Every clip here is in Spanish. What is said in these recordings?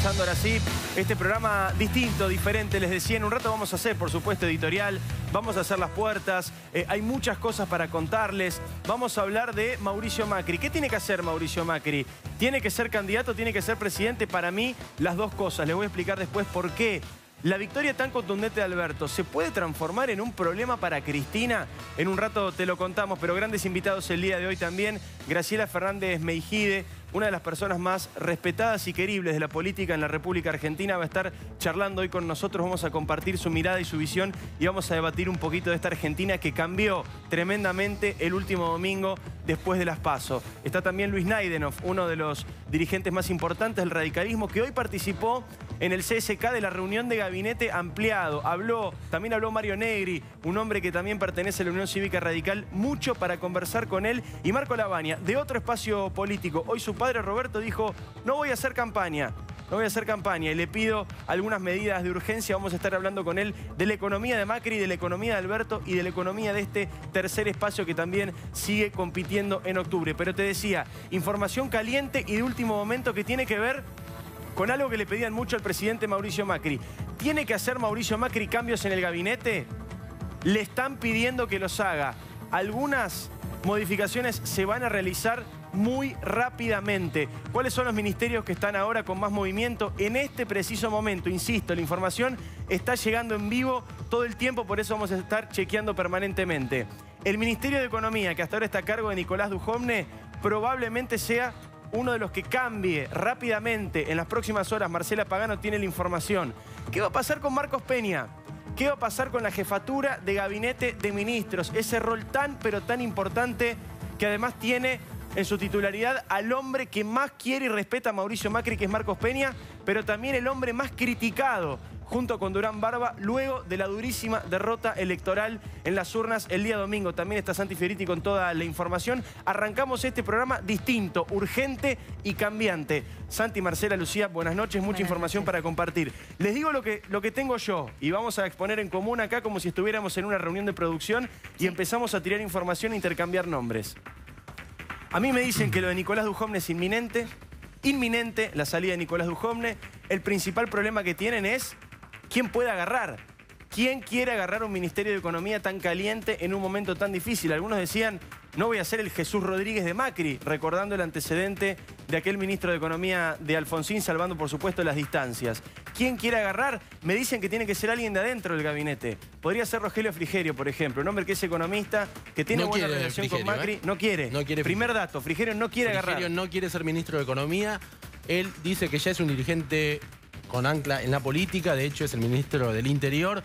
comenzando ahora sí este programa distinto, diferente. Les decía, en un rato vamos a hacer, por supuesto, editorial. Vamos a hacer las puertas. Eh, hay muchas cosas para contarles. Vamos a hablar de Mauricio Macri. ¿Qué tiene que hacer Mauricio Macri? ¿Tiene que ser candidato? ¿Tiene que ser presidente? Para mí, las dos cosas. Les voy a explicar después por qué. La victoria tan contundente de Alberto, ¿se puede transformar en un problema para Cristina? En un rato te lo contamos, pero grandes invitados el día de hoy también. Graciela Fernández Meijide, una de las personas más respetadas y queribles de la política en la República Argentina, va a estar charlando hoy con nosotros. Vamos a compartir su mirada y su visión y vamos a debatir un poquito de esta Argentina que cambió tremendamente el último domingo después de las PASO. Está también Luis Naidenov, uno de los dirigentes más importantes del radicalismo, que hoy participó en el CSK de la reunión de gabinete ampliado. Habló, también habló Mario Negri, un hombre que también pertenece a la Unión Cívica Radical, mucho para conversar con él. Y Marco Labaña, de otro espacio político. Hoy su padre Roberto dijo, no voy a hacer campaña, no voy a hacer campaña y le pido algunas medidas de urgencia. Vamos a estar hablando con él de la economía de Macri, de la economía de Alberto y de la economía de este tercer espacio que también sigue compitiendo en octubre. Pero te decía, información caliente y de último momento que tiene que ver con algo que le pedían mucho al presidente Mauricio Macri. ¿Tiene que hacer Mauricio Macri cambios en el gabinete? Le están pidiendo que los haga. Algunas modificaciones se van a realizar muy rápidamente. ¿Cuáles son los ministerios que están ahora con más movimiento? En este preciso momento, insisto, la información está llegando en vivo todo el tiempo, por eso vamos a estar chequeando permanentemente. El Ministerio de Economía, que hasta ahora está a cargo de Nicolás Dujovne, probablemente sea uno de los que cambie rápidamente en las próximas horas. Marcela Pagano tiene la información. ¿Qué va a pasar con Marcos Peña? ¿Qué va a pasar con la jefatura de gabinete de ministros? Ese rol tan, pero tan importante que además tiene en su titularidad al hombre que más quiere y respeta a Mauricio Macri, que es Marcos Peña, pero también el hombre más criticado junto con Durán Barba, luego de la durísima derrota electoral en las urnas el día domingo. También está Santi Fieriti con toda la información. Arrancamos este programa distinto, urgente y cambiante. Santi, Marcela, Lucía, buenas noches, mucha información para compartir. Les digo lo que, lo que tengo yo y vamos a exponer en común acá como si estuviéramos en una reunión de producción y empezamos a tirar información e intercambiar nombres. A mí me dicen que lo de Nicolás Dujovne es inminente, inminente la salida de Nicolás Dujovne. El principal problema que tienen es quién puede agarrar. ¿Quién quiere agarrar un Ministerio de Economía tan caliente en un momento tan difícil? Algunos decían, no voy a ser el Jesús Rodríguez de Macri, recordando el antecedente de aquel ministro de Economía de Alfonsín, salvando por supuesto las distancias. ¿Quién quiere agarrar? Me dicen que tiene que ser alguien de adentro del gabinete. Podría ser Rogelio Frigerio, por ejemplo, un hombre que es economista, que tiene buena relación con Macri. ¿eh? No quiere. No quiere Primer dato, Frigerio no quiere Frigerio agarrar. no quiere ser ministro de Economía. Él dice que ya es un dirigente con ancla en la política, de hecho es el ministro del Interior.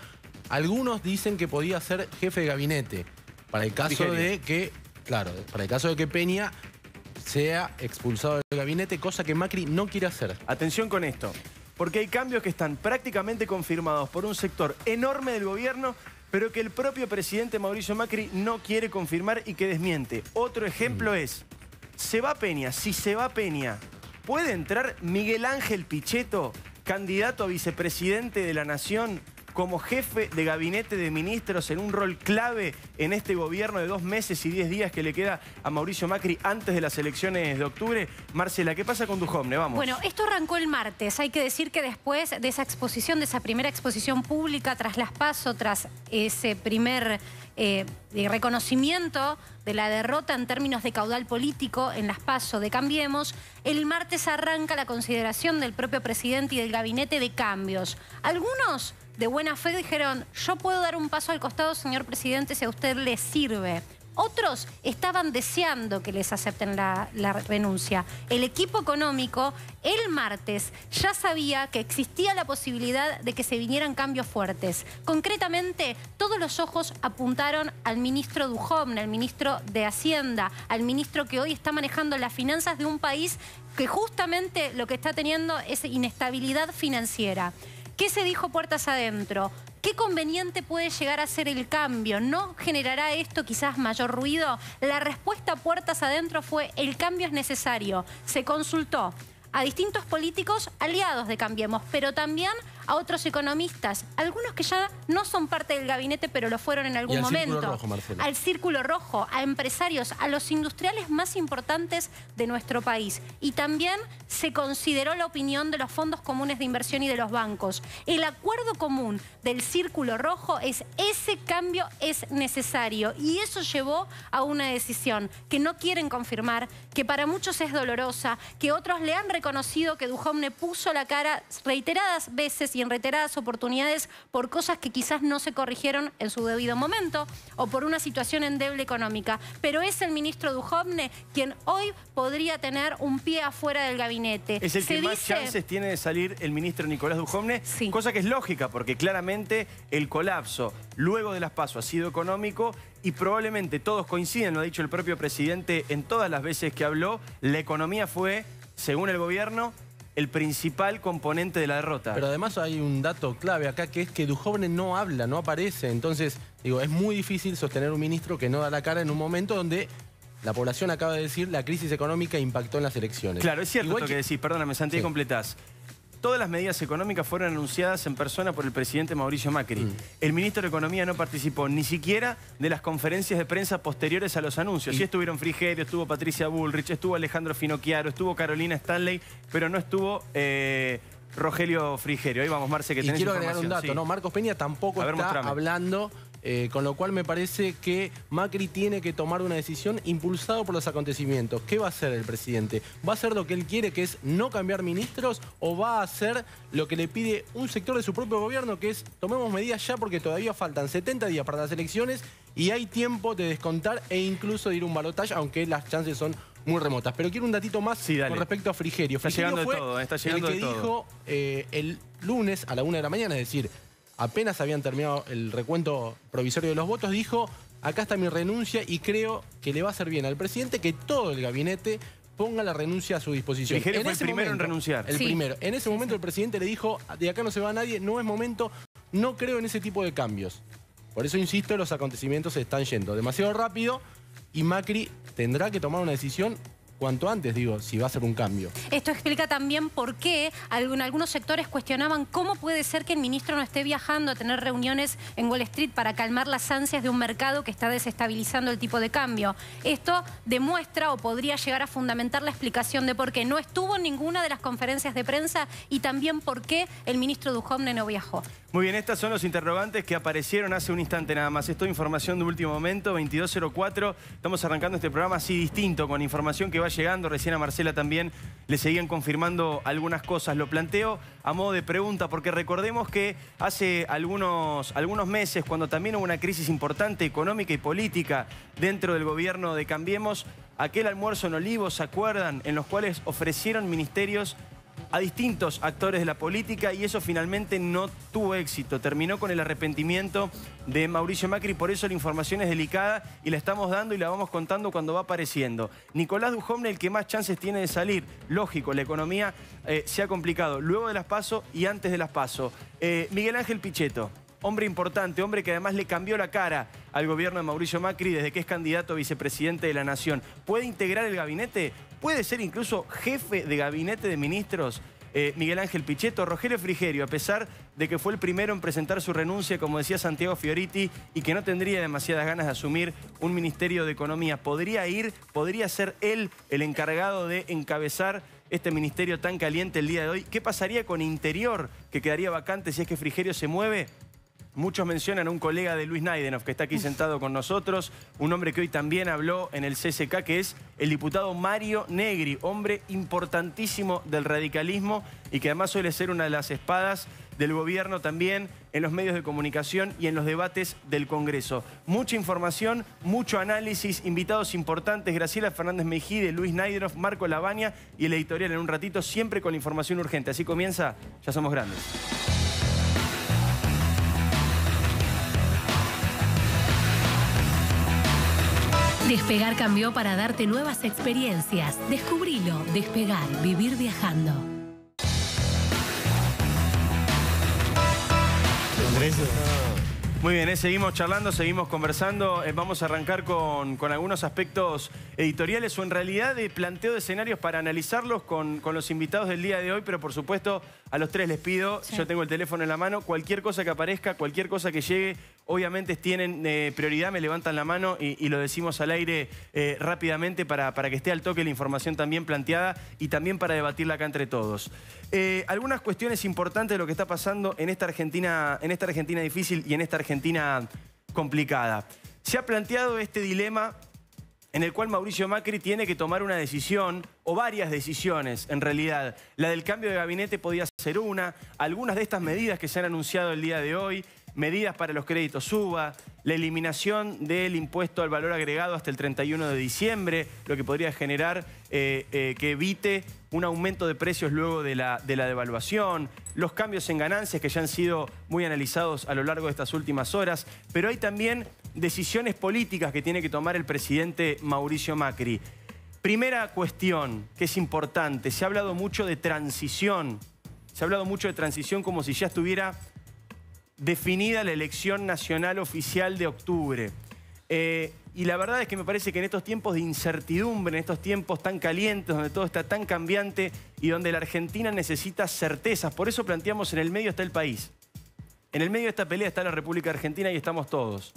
Algunos dicen que podía ser jefe de gabinete para el caso de que, claro, para el caso de que Peña sea expulsado del gabinete, cosa que Macri no quiere hacer. Atención con esto, porque hay cambios que están prácticamente confirmados por un sector enorme del gobierno, pero que el propio presidente Mauricio Macri no quiere confirmar y que desmiente. Otro ejemplo Mm. es, se va Peña, si se va Peña, ¿puede entrar Miguel Ángel Pichetto, candidato a vicepresidente de la Nación, como jefe de gabinete de ministros en un rol clave en este gobierno de dos meses y diez días que le queda a Mauricio Macri antes de las elecciones de octubre? Marcela, ¿qué pasa con Dujovne? Vamos. Bueno, esto arrancó el martes. Hay que decir que después de esa exposición, de esa primera exposición pública, tras las PASO, tras ese primer eh, de reconocimiento de la derrota en términos de caudal político en las PASO de Cambiemos, el martes arranca la consideración del propio presidente y del gabinete de cambios. Algunos de buena fe dijeron, yo puedo dar un paso al costado, señor presidente, si a usted le sirve. Otros estaban deseando que les acepten la, la renuncia. El equipo económico el martes ya sabía que existía la posibilidad de que se vinieran cambios fuertes. Concretamente, todos los ojos apuntaron al ministro Dujovne, al ministro de Hacienda, al ministro que hoy está manejando las finanzas de un país que justamente lo que está teniendo es inestabilidad financiera. ¿Qué se dijo puertas adentro? ¿Qué conveniente puede llegar a ser el cambio? ¿No generará esto quizás mayor ruido? La respuesta a puertas adentro fue el cambio es necesario. Se consultó a distintos políticos aliados de Cambiemos, pero también a otros economistas, algunos que ya no son parte del gabinete, pero lo fueron en algún al momento. Círculo Rojo, Marcelo. Al Círculo Rojo, a empresarios, a los industriales más importantes de nuestro país. Y también se consideró la opinión de los fondos comunes de inversión y de los bancos. El acuerdo común del Círculo Rojo es ese cambio es necesario y eso llevó a una decisión que no quieren confirmar, que para muchos es dolorosa, que otros le han reconocido que Duhovne puso la cara reiteradas veces y en reiteradas oportunidades por cosas que quizás no se corrigieron en su debido momento o por una situación endeble económica. Pero es el ministro Duhovne quien hoy podría tener un pie afuera del gabinete. Es el Se que más chances tiene de salir el ministro Nicolás Dujovne, Sí. cosa que es lógica, porque claramente el colapso luego de las pasos ha sido económico y probablemente todos coinciden, lo ha dicho el propio presidente en todas las veces que habló, la economía fue, según el gobierno, el principal componente de la derrota. Pero además hay un dato clave acá que es que Duhovne no habla, no aparece. Entonces, digo, es muy difícil sostener un ministro que no da la cara en un momento donde la población acaba de decir la crisis económica impactó en las elecciones. Claro, es cierto Igual esto que decís, perdóname, Santiago, Sí. completás. Todas las medidas económicas fueron anunciadas en persona por el presidente Mauricio Macri. Mm. El ministro de Economía no participó ni siquiera de las conferencias de prensa posteriores a los anuncios. Y- Sí estuvieron Frigerio, estuvo Patricia Bullrich, estuvo Alejandro Finocchiaro, estuvo Carolina Stanley, pero no estuvo eh, Rogelio Frigerio. Ahí vamos, Marce, que Y tenés quiero agregar un dato, Sí. ¿no? Marcos Peña tampoco ver, está mostrame. hablando, eh, con lo cual me parece que Macri tiene que tomar una decisión impulsado por los acontecimientos. ¿Qué va a hacer el presidente? ¿Va a hacer lo que él quiere, que es no cambiar ministros, o va a hacer lo que le pide un sector de su propio gobierno, que es tomemos medidas ya porque todavía faltan 70 días para las elecciones y hay tiempo de descontar e incluso de ir a un balotaje, aunque las chances son muy remotas. Pero quiero un datito más Sí, con respecto a Frigerio. Está Frigerio llegando de fue todo, está llegando el que de todo. dijo eh, el lunes a la una de la mañana, es decir, apenas habían terminado el recuento provisorio de los votos, dijo, acá está mi renuncia y creo que le va a hacer bien al presidente que todo el gabinete ponga la renuncia a su disposición. Frigerio fue el primero en renunciar. El Sí. primero. En ese momento el presidente le dijo, de acá no se va nadie, no es momento, no creo en ese tipo de cambios. Por eso insisto, los acontecimientos se están yendo demasiado rápido y Macri tendrá que tomar una decisión cuanto antes, digo, si va a ser un cambio. Esto explica también por qué algún- algunos sectores cuestionaban cómo puede ser que el ministro no esté viajando a tener reuniones en Wall Street para calmar las ansias de un mercado que está desestabilizando el tipo de cambio. Esto demuestra o podría llegar a fundamentar la explicación de por qué no estuvo en ninguna de las conferencias de prensa y también por qué el ministro Duhovne no viajó. Muy bien, estas son los interrogantes que aparecieron hace un instante nada más. Esto es información de último momento, 2204. Estamos arrancando este programa así distinto, con información que va llegando. Recién a Marcela también le seguían confirmando algunas cosas. Lo planteo a modo de pregunta, porque recordemos que hace algunos, algunos meses, cuando también hubo una crisis importante económica y política dentro del gobierno de Cambiemos, aquel almuerzo en Olivos, ¿se acuerdan? En los cuales ofrecieron ministerios a distintos actores de la política y eso finalmente no tuvo éxito. Terminó con el arrepentimiento de Mauricio Macri, por eso la información es delicada y la estamos dando y la vamos contando cuando va apareciendo. Nicolás Dujovne, el que más chances tiene de salir. Lógico, la economía eh, se ha complicado luego de las PASO y antes de las PASO. Eh, Miguel Ángel Pichetto. Hombre importante, hombre que además le cambió la cara al gobierno de Mauricio Macri desde que es candidato a vicepresidente de la Nación. ¿Puede integrar el gabinete? ¿Puede ser incluso jefe de gabinete de ministros? Eh, Miguel Ángel Pichetto, Rogelio Frigerio, a pesar de que fue el primero en presentar su renuncia, como decía Santiago Fioriti, y que no tendría demasiadas ganas de asumir un ministerio de Economía, ¿podría ir, podría ser él el encargado de encabezar este ministerio tan caliente el día de hoy? ¿Qué pasaría con Interior, que quedaría vacante si es que Frigerio se mueve? Muchos mencionan a un colega de Luis Naidenov que está aquí sentado con nosotros, un hombre que hoy también habló en el CSK, que es el diputado Mario Negri, hombre importantísimo del radicalismo y que además suele ser una de las espadas del gobierno también en los medios de comunicación y en los debates del Congreso. Mucha información, mucho análisis, invitados importantes, Graciela Fernández Mejide, Luis Naidenov, Marco Labaña y el editorial en un ratito, siempre con la información urgente. Así comienza, ya somos grandes. Despegar cambió para darte nuevas experiencias. Descubrilo, despegar, vivir viajando. Muy bien, eh, seguimos charlando, seguimos conversando. Eh, vamos a arrancar con, con algunos aspectos editoriales o en realidad de planteo de escenarios para analizarlos con, con los invitados del día de hoy, pero por supuesto a los tres les pido, Sí. yo tengo el teléfono en la mano, cualquier cosa que aparezca, cualquier cosa que llegue, obviamente tienen eh, prioridad, me levantan la mano y, lo decimos al aire eh, rápidamente para, para que esté al toque la información también planteada y también para debatirla acá entre todos. Eh, algunas cuestiones importantes de lo que está pasando en esta Argentina, en esta Argentina difícil y en esta Argentina complicada. Se ha planteado este dilema en el cual Mauricio Macri tiene que tomar una decisión, o varias decisiones en realidad. La del cambio de gabinete podía ser una, algunas de estas medidas que se han anunciado el día de hoy, medidas para los créditos suba, la eliminación del impuesto al valor agregado hasta el 31 de diciembre, lo que podría generar eh, eh, que evite un aumento de precios luego de la devaluación, los cambios en ganancias que ya han sido muy analizados a lo largo de estas últimas horas, pero hay también decisiones políticas que tiene que tomar el presidente Mauricio Macri. Primera cuestión que es importante, se ha hablado mucho de transición, se ha hablado mucho de transición como si ya estuviera definida la elección nacional oficial de octubre. Eh, y la verdad es que me parece que en estos tiempos de incertidumbre, en estos tiempos tan calientes, donde todo está tan cambiante y donde la Argentina necesita certezas, por eso planteamos en el medio está el país. En el medio de esta pelea está la República Argentina y estamos todos.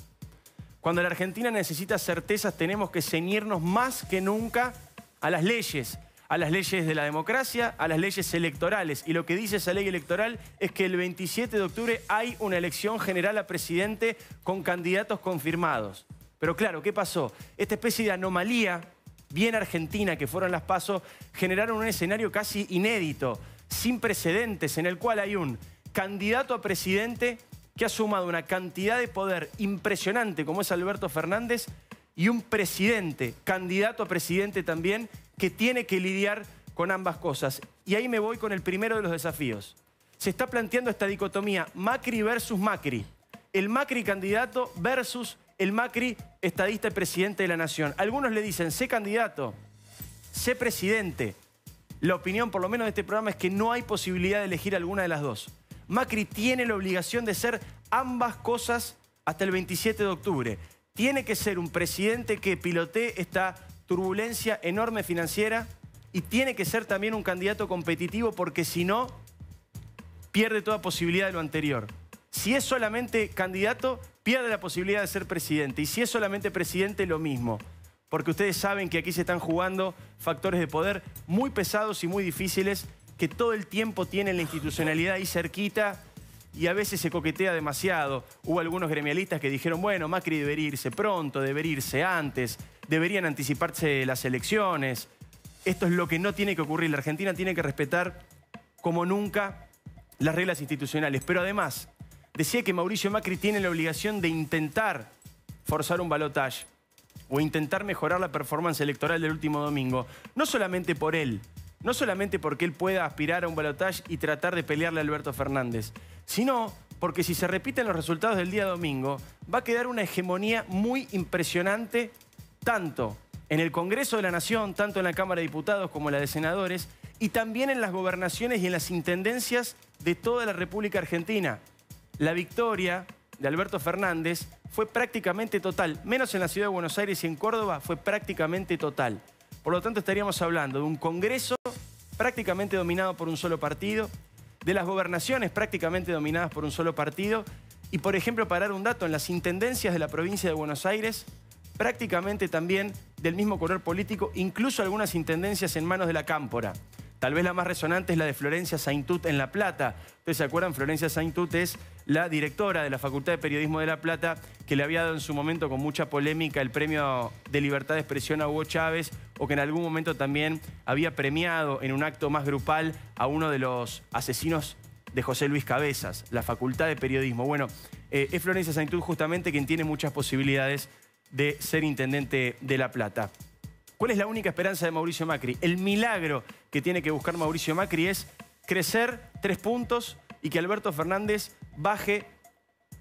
Cuando la Argentina necesita certezas, tenemos que ceñirnos más que nunca a las leyes, a las leyes de la democracia, a las leyes electorales. Y lo que dice esa ley electoral es que el 27 de octubre hay una elección general a presidente con candidatos confirmados. Pero claro, ¿qué pasó? Esta especie de anomalía bien argentina que fueron las pasos generaron un escenario casi inédito, sin precedentes, en el cual hay un candidato a presidente que ha sumado una cantidad de poder impresionante como es Alberto Fernández y un presidente, candidato a presidente también, que tiene que lidiar con ambas cosas. Y ahí me voy con el primero de los desafíos. Se está planteando esta dicotomía Macri versus Macri. El Macri candidato versus el Macri estadista y presidente de la nación. Algunos le dicen, sé candidato, sé presidente. La opinión, por lo menos de este programa, es que no hay posibilidad de elegir alguna de las dos. Macri tiene la obligación de ser ambas cosas hasta el 27 de octubre. Tiene que ser un presidente que pilotee esta turbulencia enorme financiera y tiene que ser también un candidato competitivo porque si no, pierde toda posibilidad de lo anterior. Si es solamente candidato, pierde la posibilidad de ser presidente. Y si es solamente presidente, lo mismo. Porque ustedes saben que aquí se están jugando factores de poder muy pesados y muy difíciles que todo el tiempo tienen la institucionalidad ahí cerquita y a veces se coquetea demasiado. Hubo algunos gremialistas que dijeron, bueno, Macri debería irse pronto, debería irse antes, deberían anticiparse las elecciones. Esto es lo que no tiene que ocurrir. La Argentina tiene que respetar como nunca las reglas institucionales. Pero además, decía que Mauricio Macri tiene la obligación de intentar forzar un balotaje o intentar mejorar la performance electoral del último domingo. No solamente por él, no solamente porque él pueda aspirar a un balotaje y tratar de pelearle a Alberto Fernández, sino porque si se repiten los resultados del día domingo, va a quedar una hegemonía muy impresionante tanto en el Congreso de la Nación, tanto en la Cámara de Diputados como en la de Senadores, y también en las gobernaciones y en las intendencias de toda la República Argentina. La victoria de Alberto Fernández fue prácticamente total, menos en la ciudad de Buenos Aires y en Córdoba fue prácticamente total. Por lo tanto, estaríamos hablando de un Congreso prácticamente dominado por un solo partido, de las gobernaciones prácticamente dominadas por un solo partido, y por ejemplo, para dar un dato, en las intendencias de la provincia de Buenos Aires, prácticamente también del mismo color político, incluso algunas intendencias en manos de la Cámpora. Tal vez la más resonante es la de Florencia Saintut en La Plata. Ustedes se acuerdan, Florencia Saintut es la directora de la Facultad de Periodismo de La Plata, que le había dado en su momento con mucha polémica el premio de libertad de expresión a Hugo Chávez, o que en algún momento también había premiado en un acto más grupal a uno de los asesinos de José Luis Cabezas, la Facultad de Periodismo. Bueno, eh, es Florencia Saintut justamente quien tiene muchas posibilidades de ser intendente de La Plata. ¿Cuál es la única esperanza de Mauricio Macri? El milagro que tiene que buscar Mauricio Macri es crecer tres puntos y que Alberto Fernández baje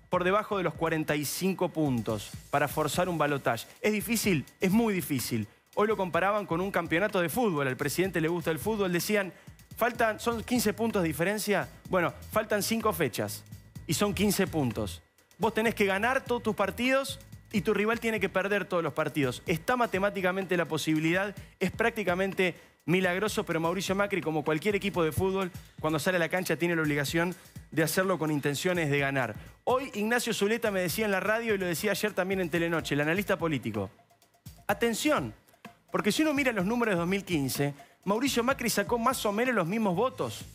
por debajo de los 45 puntos para forzar un balotaje. ¿Es difícil? Es muy difícil. Hoy lo comparaban con un campeonato de fútbol. Al presidente le gusta el fútbol. Decían, faltan, son 15 puntos de diferencia. Bueno, faltan 5 fechas y son 15 puntos. vos tenés que ganar todos tus partidos y tu rival tiene que perder todos los partidos. Está matemáticamente la posibilidad, es prácticamente milagroso, pero Mauricio Macri, como cualquier equipo de fútbol, cuando sale a la cancha tiene la obligación de hacerlo con intenciones de ganar. Hoy Ignacio Zuleta me decía en la radio y lo decía ayer también en Telenoche, el analista político. Atención, porque si uno mira los números de 2015, Mauricio Macri sacó más o menos los mismos votos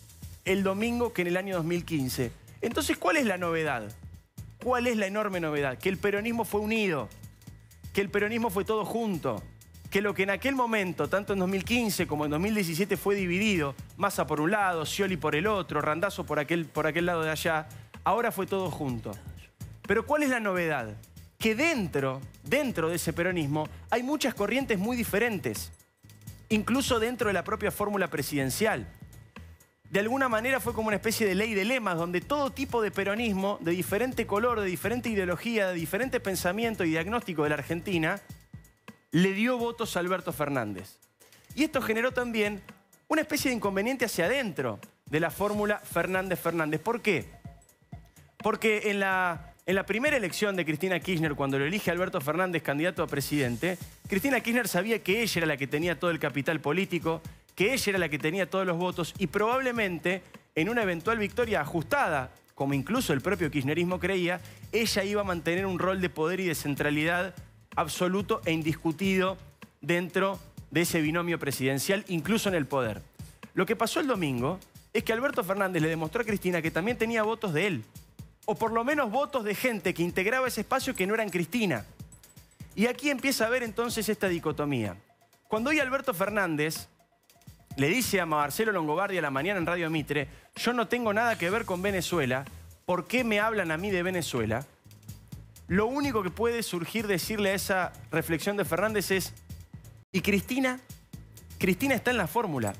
el domingo que en el año 2015. Entonces, ¿cuál es la novedad? ¿Cuál es la enorme novedad? Que el peronismo fue unido, que el peronismo fue todo junto, que lo que en aquel momento, tanto en 2015 como en 2017, fue dividido, Massa por un lado, Scioli por el otro, Randazo por aquel, por aquel lado de allá, ahora fue todo junto. Pero ¿cuál es la novedad? Que dentro, dentro de ese peronismo hay muchas corrientes muy diferentes, incluso dentro de la propia fórmula presidencial. De alguna manera fue como una especie de ley de lemas, donde todo tipo de peronismo, de diferente color, de diferente ideología, de diferente pensamiento y diagnóstico de la Argentina, le dio votos a Alberto Fernández. Y esto generó también una especie de inconveniente hacia adentro de la fórmula Fernández-Fernández. ¿Por qué? Porque en la, en la primera elección de Cristina Kirchner, cuando lo elige Alberto Fernández candidato a presidente, Cristina Kirchner sabía que ella era la que tenía todo el capital político, que ella era la que tenía todos los votos y probablemente en una eventual victoria ajustada, como incluso el propio kirchnerismo creía, ella iba a mantener un rol de poder y de centralidad absoluto e indiscutido dentro de ese binomio presidencial, incluso en el poder. Lo que pasó el domingo es que Alberto Fernández le demostró a Cristina que también tenía votos de él, o por lo menos votos de gente que integraba ese espacio que no eran Cristina. Y aquí empieza a ver entonces esta dicotomía. Cuando hoy Alberto Fernández le dice a Marcelo Longobardi a la mañana en Radio Mitre, yo no tengo nada que ver con Venezuela, ¿por qué me hablan a mí de Venezuela? Lo único que puede surgir decirle a esa reflexión de Fernández es, ¿y Cristina? Cristina está en la fórmula.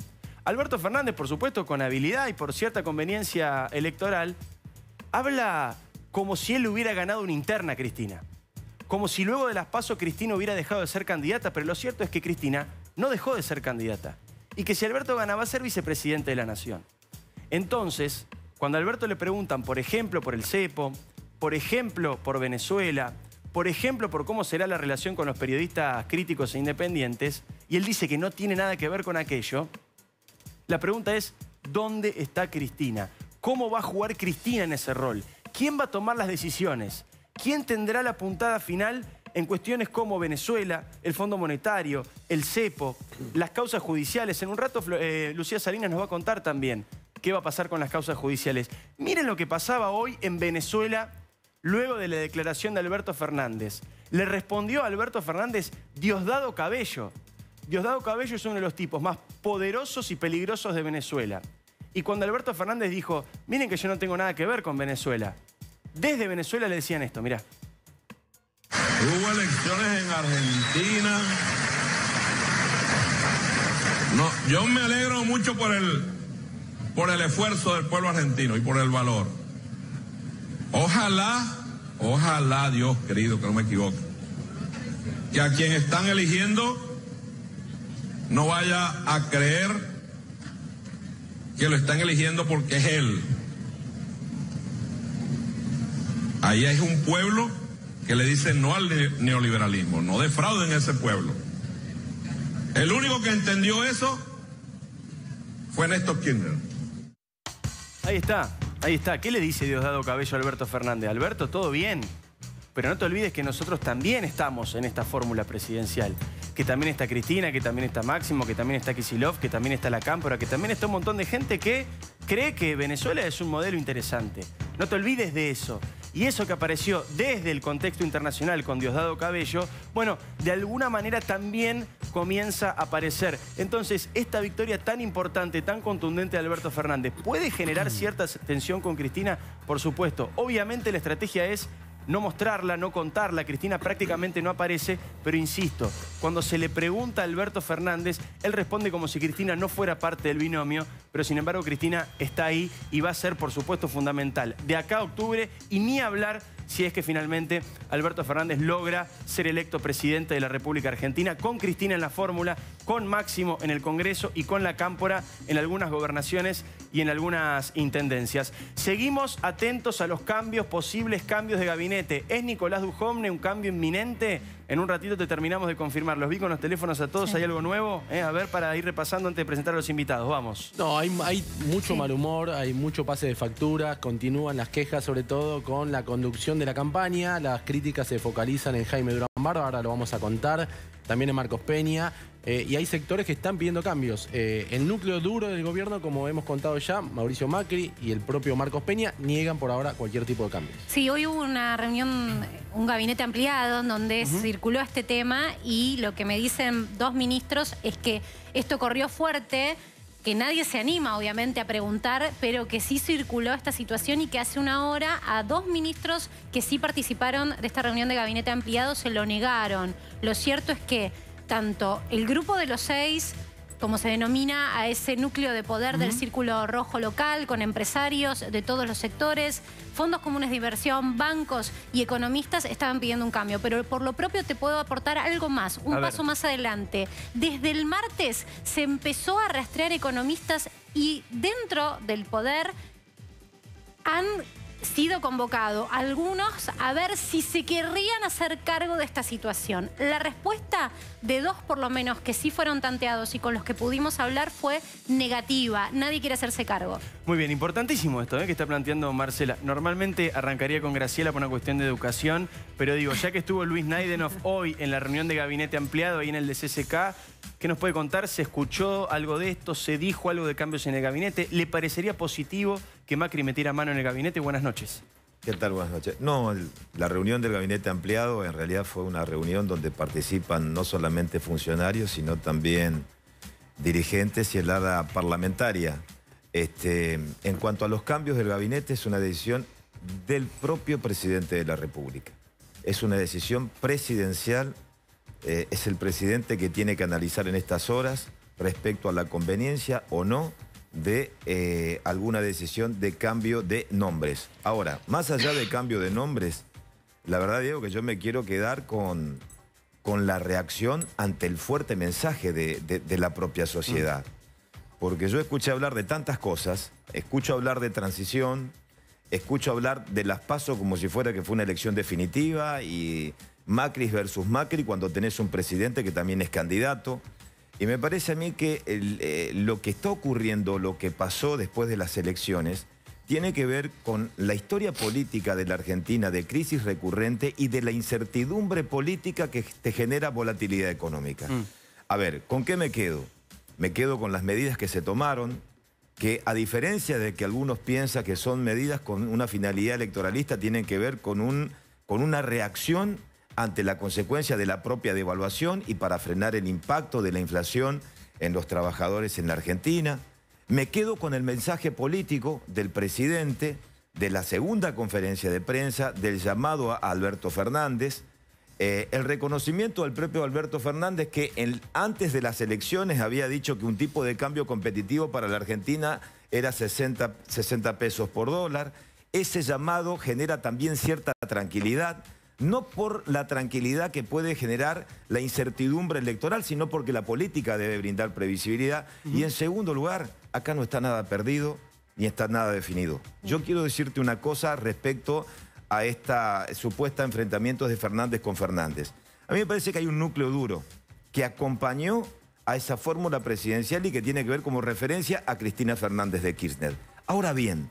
Alberto Fernández, por supuesto, con habilidad y por cierta conveniencia electoral, habla como si él hubiera ganado una interna Cristina. Como si luego de las pasos Cristina hubiera dejado de ser candidata, pero lo cierto es que Cristina no dejó de ser candidata. Y que si Alberto gana va a ser vicepresidente de la Nación. Entonces, cuando a Alberto le preguntan, por ejemplo, por el CEPO, por ejemplo, por Venezuela, por ejemplo, por cómo será la relación con los periodistas críticos e independientes, y él dice que no tiene nada que ver con aquello, la pregunta es, ¿dónde está Cristina? ¿Cómo va a jugar Cristina en ese rol? ¿Quién va a tomar las decisiones? ¿Quién tendrá la puntada final en cuestiones como Venezuela, el Fondo Monetario, el CEPO, las causas judiciales? En un rato eh, Lucía Salinas nos va a contar también qué va a pasar con las causas judiciales. Miren lo que pasaba hoy en Venezuela luego de la declaración de Alberto Fernández. Le respondió a Alberto Fernández Diosdado Cabello. Diosdado Cabello es uno de los tipos más poderosos y peligrosos de Venezuela. Y cuando Alberto Fernández dijo, miren que yo no tengo nada que ver con Venezuela, desde Venezuela le decían esto, mirá. Hubo elecciones en Argentina. No, yo me alegro mucho por el, por el esfuerzo del pueblo argentino y por el valor. Ojalá, ojalá Dios querido, que no me equivoque, que a quien están eligiendo no vaya a creer que lo están eligiendo porque es Él. Ahí es un pueblo que le dice no al neoliberalismo, no defrauden ese pueblo. El único que entendió eso fue Néstor Kirchner. Ahí está. Ahí está. ¿Qué le dice Diosdado Cabello a Alberto Fernández? Alberto, todo bien. Pero no te olvides que nosotros también estamos en esta fórmula presidencial. Que también está Cristina, que también está Máximo, que también está Kisilov, que también está la Cámpora, que también está un montón de gente que cree que Venezuela es un modelo interesante. No te olvides de eso. Y eso que apareció desde el contexto internacional con Diosdado Cabello, bueno, de alguna manera también comienza a aparecer. Entonces, esta victoria tan importante, tan contundente de Alberto Fernández, ¿puede generar cierta tensión con Cristina? Por supuesto. Obviamente la estrategia es no mostrarla, no contarla. Cristina prácticamente no aparece, pero insisto, cuando se le pregunta a Alberto Fernández, él responde como si Cristina no fuera parte del binomio, pero sin embargo Cristina está ahí y va a ser, por supuesto, fundamental. De acá a octubre y ni hablar si es que finalmente Alberto Fernández logra ser electo presidente de la República Argentina, con Cristina en la fórmula, con Máximo en el Congreso y con la Cámpora en algunas gobernaciones y en algunas intendencias. Seguimos atentos a los cambios, posibles cambios de gabinete. ¿Es Nicolás Dujovne un cambio inminente? En un ratito te terminamos de confirmar. Los vi con los teléfonos a todos. ¿Hay algo nuevo? Eh, a ver, para ir repasando antes de presentar a los invitados. Vamos. No, hay, hay mucho mal humor, hay mucho pase de facturas, continúan las quejas sobre todo con la conducción de la campaña, las críticas se focalizan en Jaime Durán Barba, ahora lo vamos a contar, también en Marcos Peña. Eh, y hay sectores que están pidiendo cambios. Eh, el núcleo duro del gobierno, como hemos contado ya, Mauricio Macri y el propio Marcos Peña, niegan por ahora cualquier tipo de cambio. Sí, hoy hubo una reunión, un gabinete ampliado, en donde circuló este tema y lo que me dicen dos ministros es que esto corrió fuerte que nadie se anima, obviamente, a preguntar, pero que sí circuló esta situación y que hace una hora a dos ministros que sí participaron de esta reunión de gabinete ampliado se lo negaron. Lo cierto es que tanto el grupo de los seis como se denomina a ese núcleo de poder del Círculo Rojo local, con empresarios de todos los sectores, fondos comunes de inversión, bancos y economistas estaban pidiendo un cambio. Pero por lo propio te puedo aportar algo más, un paso más adelante. Desde el martes se empezó a rastrear economistas y dentro del poder han sido convocado algunos a ver si se querrían hacer cargo de esta situación. La respuesta de dos por lo menos que sí fueron tanteados y con los que pudimos hablar fue negativa. Nadie quiere hacerse cargo. Muy bien, importantísimo esto ¿eh? que está planteando Marcela. Normalmente arrancaría con Graciela por una cuestión de educación, pero digo, ya que estuvo Luis Naidenov hoy en la reunión de gabinete ampliado ahí en el de CCK, ¿qué nos puede contar? ¿Se escuchó algo de esto? ¿Se dijo algo de cambios en el gabinete? ¿Le parecería positivo que Macri metiera mano en el gabinete? Buenas noches. ¿Qué tal? Buenas noches. No, la reunión del gabinete ampliado en realidad fue una reunión donde participan no solamente funcionarios, sino también dirigentes y el área parlamentaria. Este, en cuanto a los cambios del gabinete, es una decisión del propio presidente de la República. Es una decisión presidencial, eh, es el presidente que tiene que analizar en estas horas respecto a la conveniencia o no de eh, alguna decisión de cambio de nombres. Ahora, más allá de cambio de nombres, la verdad, Diego, que yo me quiero quedar con, con la reacción ante el fuerte mensaje de, de- de la propia sociedad. Porque yo escuché hablar de tantas cosas, escucho hablar de transición, escucho hablar de las pasos como si fuera que fue una elección definitiva y Macri versus Macri cuando tenés un presidente que también es candidato. Y me parece a mí que el, eh, lo que está ocurriendo, lo que pasó después de las elecciones, tiene que ver con la historia política de la Argentina de crisis recurrente y de la incertidumbre política que te genera volatilidad económica. A ver, ¿con qué me quedo? Me quedo con las medidas que se tomaron, que a diferencia de que algunos piensan que son medidas con una finalidad electoralista, tienen que ver con, un, con una reacción ante la consecuencia de la propia devaluación y para frenar el impacto de la inflación en los trabajadores en la Argentina. Me quedo con el mensaje político del presidente de la segunda conferencia de prensa, del llamado a Alberto Fernández, eh, el reconocimiento del propio Alberto Fernández que en- antes de las elecciones había dicho que un tipo de cambio competitivo para la Argentina era 60, 60 pesos por dólar. Ese llamado genera también cierta tranquilidad, no por la tranquilidad que puede generar la incertidumbre electoral, sino porque la política debe brindar previsibilidad. Y en segundo lugar, acá no está nada perdido ni está nada definido. Yo quiero decirte una cosa respecto a esta supuesta enfrentamiento de Fernández con Fernández. A mí me parece que hay un núcleo duro que acompañó a esa fórmula presidencial y que tiene que ver como referencia a Cristina Fernández de Kirchner. Ahora bien,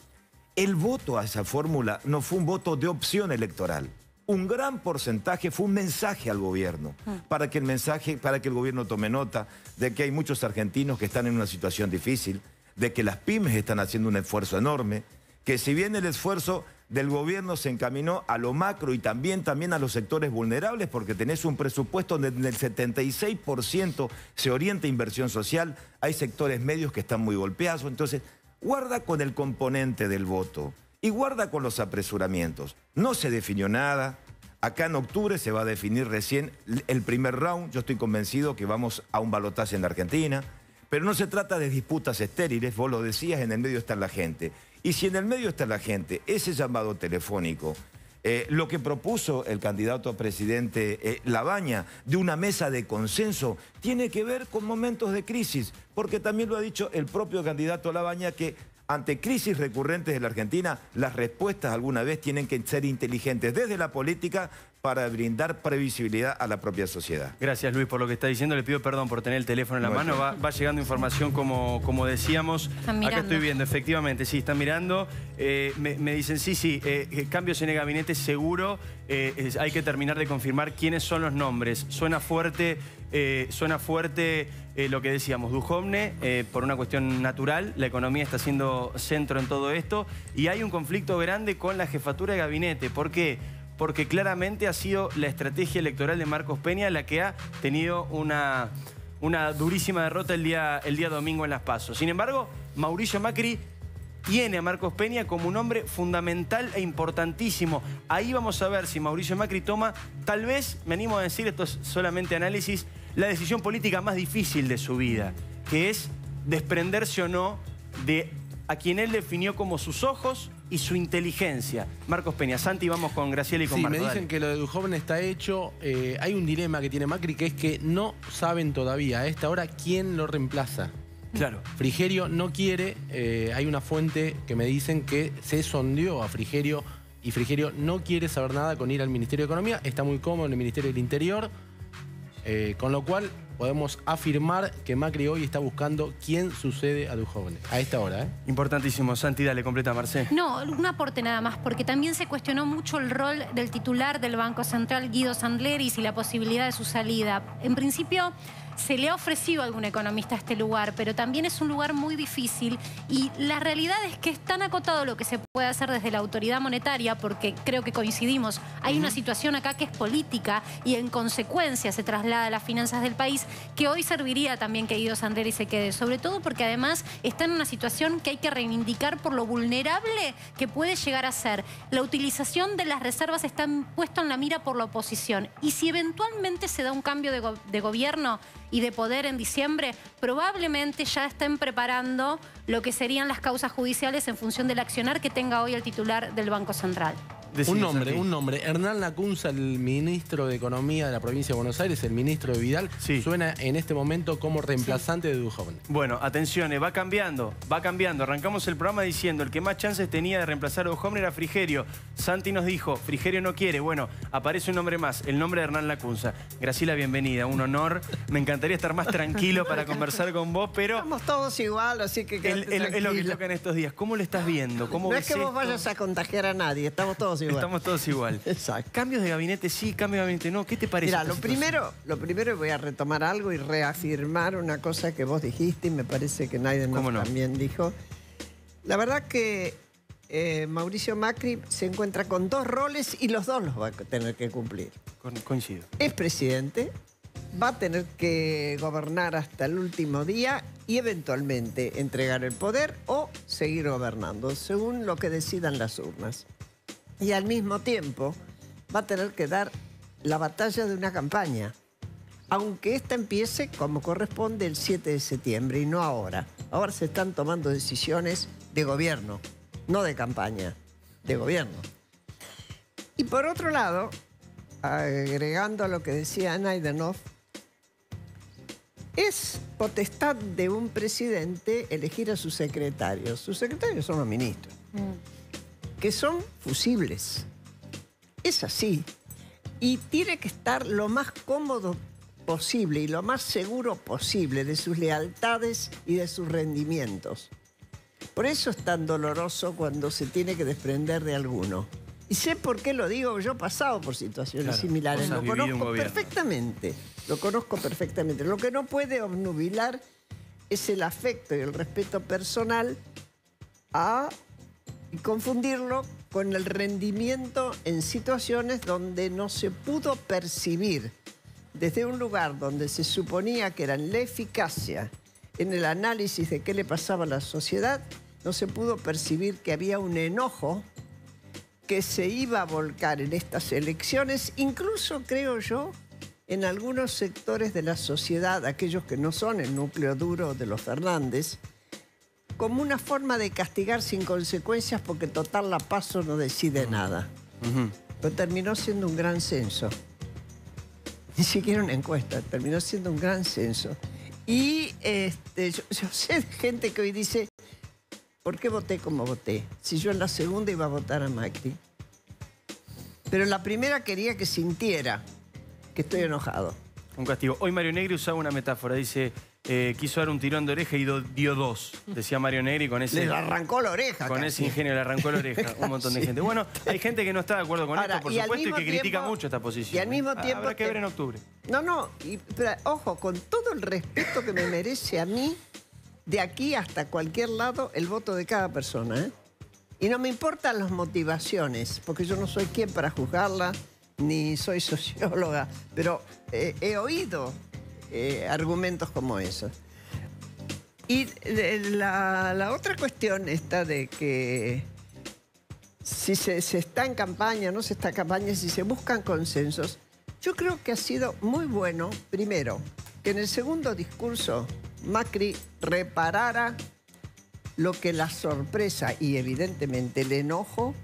el voto a esa fórmula no fue un voto de opción electoral. Un gran porcentaje fue un mensaje al gobierno, para que el mensaje, para que el gobierno tome nota de que hay muchos argentinos que están en una situación difícil, de que las pymes están haciendo un esfuerzo enorme, que si bien el esfuerzo del gobierno se encaminó a lo macro y también, también a los sectores vulnerables, porque tenés un presupuesto donde el 76% se orienta a inversión social, hay sectores medios que están muy golpeados, entonces guarda con el componente del voto y guarda con los apresuramientos. No se definió nada, acá en octubre se va a definir recién el primer round, yo estoy convencido que vamos a un balotaje en la Argentina, pero no se trata de disputas estériles, vos lo decías, en el medio está la gente. Y si en el medio está la gente, ese llamado telefónico, eh, lo que propuso el candidato a presidente eh, Labaña de una mesa de consenso, tiene que ver con momentos de crisis, porque también lo ha dicho el propio candidato Labaña que ante crisis recurrentes de la Argentina, las respuestas alguna vez tienen que ser inteligentes desde la política para brindar previsibilidad a la propia sociedad. Gracias Luis por lo que está diciendo. Le pido perdón por tener el teléfono en la No, mano. no. Va, va llegando información como, como decíamos. Están Acá estoy viendo, efectivamente, sí, están mirando. Eh, me, me dicen, sí, sí, eh, eh, cambios en el gabinete seguro. Eh, es- hay que terminar de confirmar quiénes son los nombres. Suena fuerte, eh, suena fuerte eh, lo que decíamos, Dujovne, eh, por una cuestión natural, la economía está siendo centro en todo esto. Y hay un conflicto grande con la jefatura de gabinete. ¿Por qué? Porque claramente ha sido la estrategia electoral de Marcos Peña la que ha tenido una, una durísima derrota el día, el día domingo en Las Pasos. Sin embargo, Mauricio Macri tiene a Marcos Peña como un hombre fundamental e importantísimo. Ahí vamos a ver si Mauricio Macri toma, tal vez, me animo a decir, esto es solamente análisis, la decisión política más difícil de su vida, que es desprenderse o no de a quien él definió como sus ojos y su inteligencia. Marcos Peña, Santi, vamos con Graciela y con Sí, Marco. me dale. dicen que lo de Dujoven está hecho. Eh, hay un dilema que tiene Macri que es que no saben todavía a esta hora quién lo reemplaza. Claro. Frigerio no quiere, eh, hay una fuente que me dicen que se sondeó a Frigerio y Frigerio no quiere saber nada con ir al Ministerio de Economía, está muy cómodo en el Ministerio del Interior, eh, con lo cual podemos afirmar que Macri hoy está buscando quién sucede a Dujoven, a esta hora. ¿eh? Importantísimo. Santi, dale, completa, Marcé. No, un aporte nada más, porque también se cuestionó mucho el rol del titular del Banco Central, Guido Sandleris, y la posibilidad de su salida. En principio, se le ha ofrecido a algún economista a este lugar, pero también es un lugar muy difícil y la realidad es que es tan acotado lo que se puede hacer desde la autoridad monetaria, porque creo que coincidimos, hay una situación acá que es política y en consecuencia se traslada a las finanzas del país, que hoy serviría también que Guido Sandleris se quede, sobre todo porque además está en una situación que hay que reivindicar por lo vulnerable que puede llegar a ser. La utilización de las reservas está puesto en la mira por la oposición y si eventualmente se da un cambio de, go- de gobierno y de poder en diciembre, probablemente ya estén preparando lo que serían las causas judiciales en función del accionar que tenga hoy el titular del Banco Central. Un nombre, un nombre. Hernán Lacunza, el ministro de Economía de la provincia de Buenos Aires, el ministro de Vidal, Sí. suena en este momento como reemplazante de Dujoven. Bueno, atención, va cambiando, va cambiando. Arrancamos el programa diciendo el que más chances tenía de reemplazar a Duhovne era Frigerio. Santi nos dijo, Frigerio no quiere. Bueno, aparece un nombre más, el nombre de Hernán Lacunza. Graciela, bienvenida, un honor. Me encantaría estar más tranquilo para conversar con vos, pero Estamos todos igual, así que el- quédate el- es lo que toca en estos días. ¿Cómo lo estás viendo? ¿Cómo No ves es que vos vayas a contagiar a nadie, estamos todos igual. Estamos todos igual. Exacto. Cambios de gabinete sí, cambios de gabinete no. ¿Qué te parece? Mira, lo situación? primero, lo primero voy a retomar algo y reafirmar una cosa que vos dijiste y me parece que Naiden ¿Cómo no? también dijo. La verdad que eh, Mauricio Macri se encuentra con dos roles y los dos los va a tener que cumplir. Con- coincido. Es presidente, va a tener que gobernar hasta el último día y eventualmente entregar el poder o seguir gobernando, según lo que decidan las urnas. Y al mismo tiempo va a tener que dar la batalla de una campaña, aunque esta empiece como corresponde el 7 de septiembre y no ahora. Ahora se están tomando decisiones de gobierno, no de campaña, de gobierno. Y por otro lado, agregando a lo que decía Naidenov, es potestad de un presidente elegir a sus secretarios. Sus secretarios son los ministros, que son fusibles. Es así. Y tiene que estar lo más cómodo posible y lo más seguro posible de sus lealtades y de sus rendimientos. Por eso es tan doloroso cuando se tiene que desprender de alguno. Y sé por qué lo digo, yo he pasado por situaciones Claro, similares, lo conozco perfectamente, lo conozco perfectamente. Lo que no puede obnubilar es el afecto y el respeto personal a y confundirlo con el rendimiento en situaciones donde no se pudo percibir. Desde un lugar donde se suponía que era la eficacia en el análisis de qué le pasaba a la sociedad, no se pudo percibir que había un enojo que se iba a volcar en estas elecciones, incluso creo yo, en algunos sectores de la sociedad, aquellos que no son el núcleo duro de los Fernández, como una forma de castigar sin consecuencias porque total la paso no decide nada. Pero terminó siendo un gran censo. Ni siquiera una encuesta, terminó siendo un gran censo. Y este, yo, yo sé de gente que hoy dice, por qué voté como voté. Si yo en la segunda iba a votar a Macri. Pero en la primera quería que sintiera que estoy enojado. Un castigo. Hoy Mario Negri usaba una metáfora. Dice, eh, quiso dar un tirón de oreja y do- dio dos. Decía Mario Negri con ese... Le arrancó la oreja. Con casi. ese ingenio le arrancó la oreja un montón de gente. Bueno, hay gente que no está de acuerdo con Ahora, esto, por y supuesto, y mismo que critica mucho esta posición. y al mismo ¿eh? tiempo Habrá que ver en octubre. No, no, y, pero, ojo, con todo el respeto que me merece a mí, de aquí hasta cualquier lado, el voto de cada persona. ¿eh? Y no me importan las motivaciones, porque yo no soy quien para juzgarla, ni soy socióloga, pero eh, he oído eh, argumentos como esos. Y la, la otra cuestión está de que si se, se está en campaña, no se está en campaña, si se buscan consensos, yo creo que ha sido muy bueno, primero, que en el segundo discurso Macri reparara lo que la sorpresa y evidentemente el enojo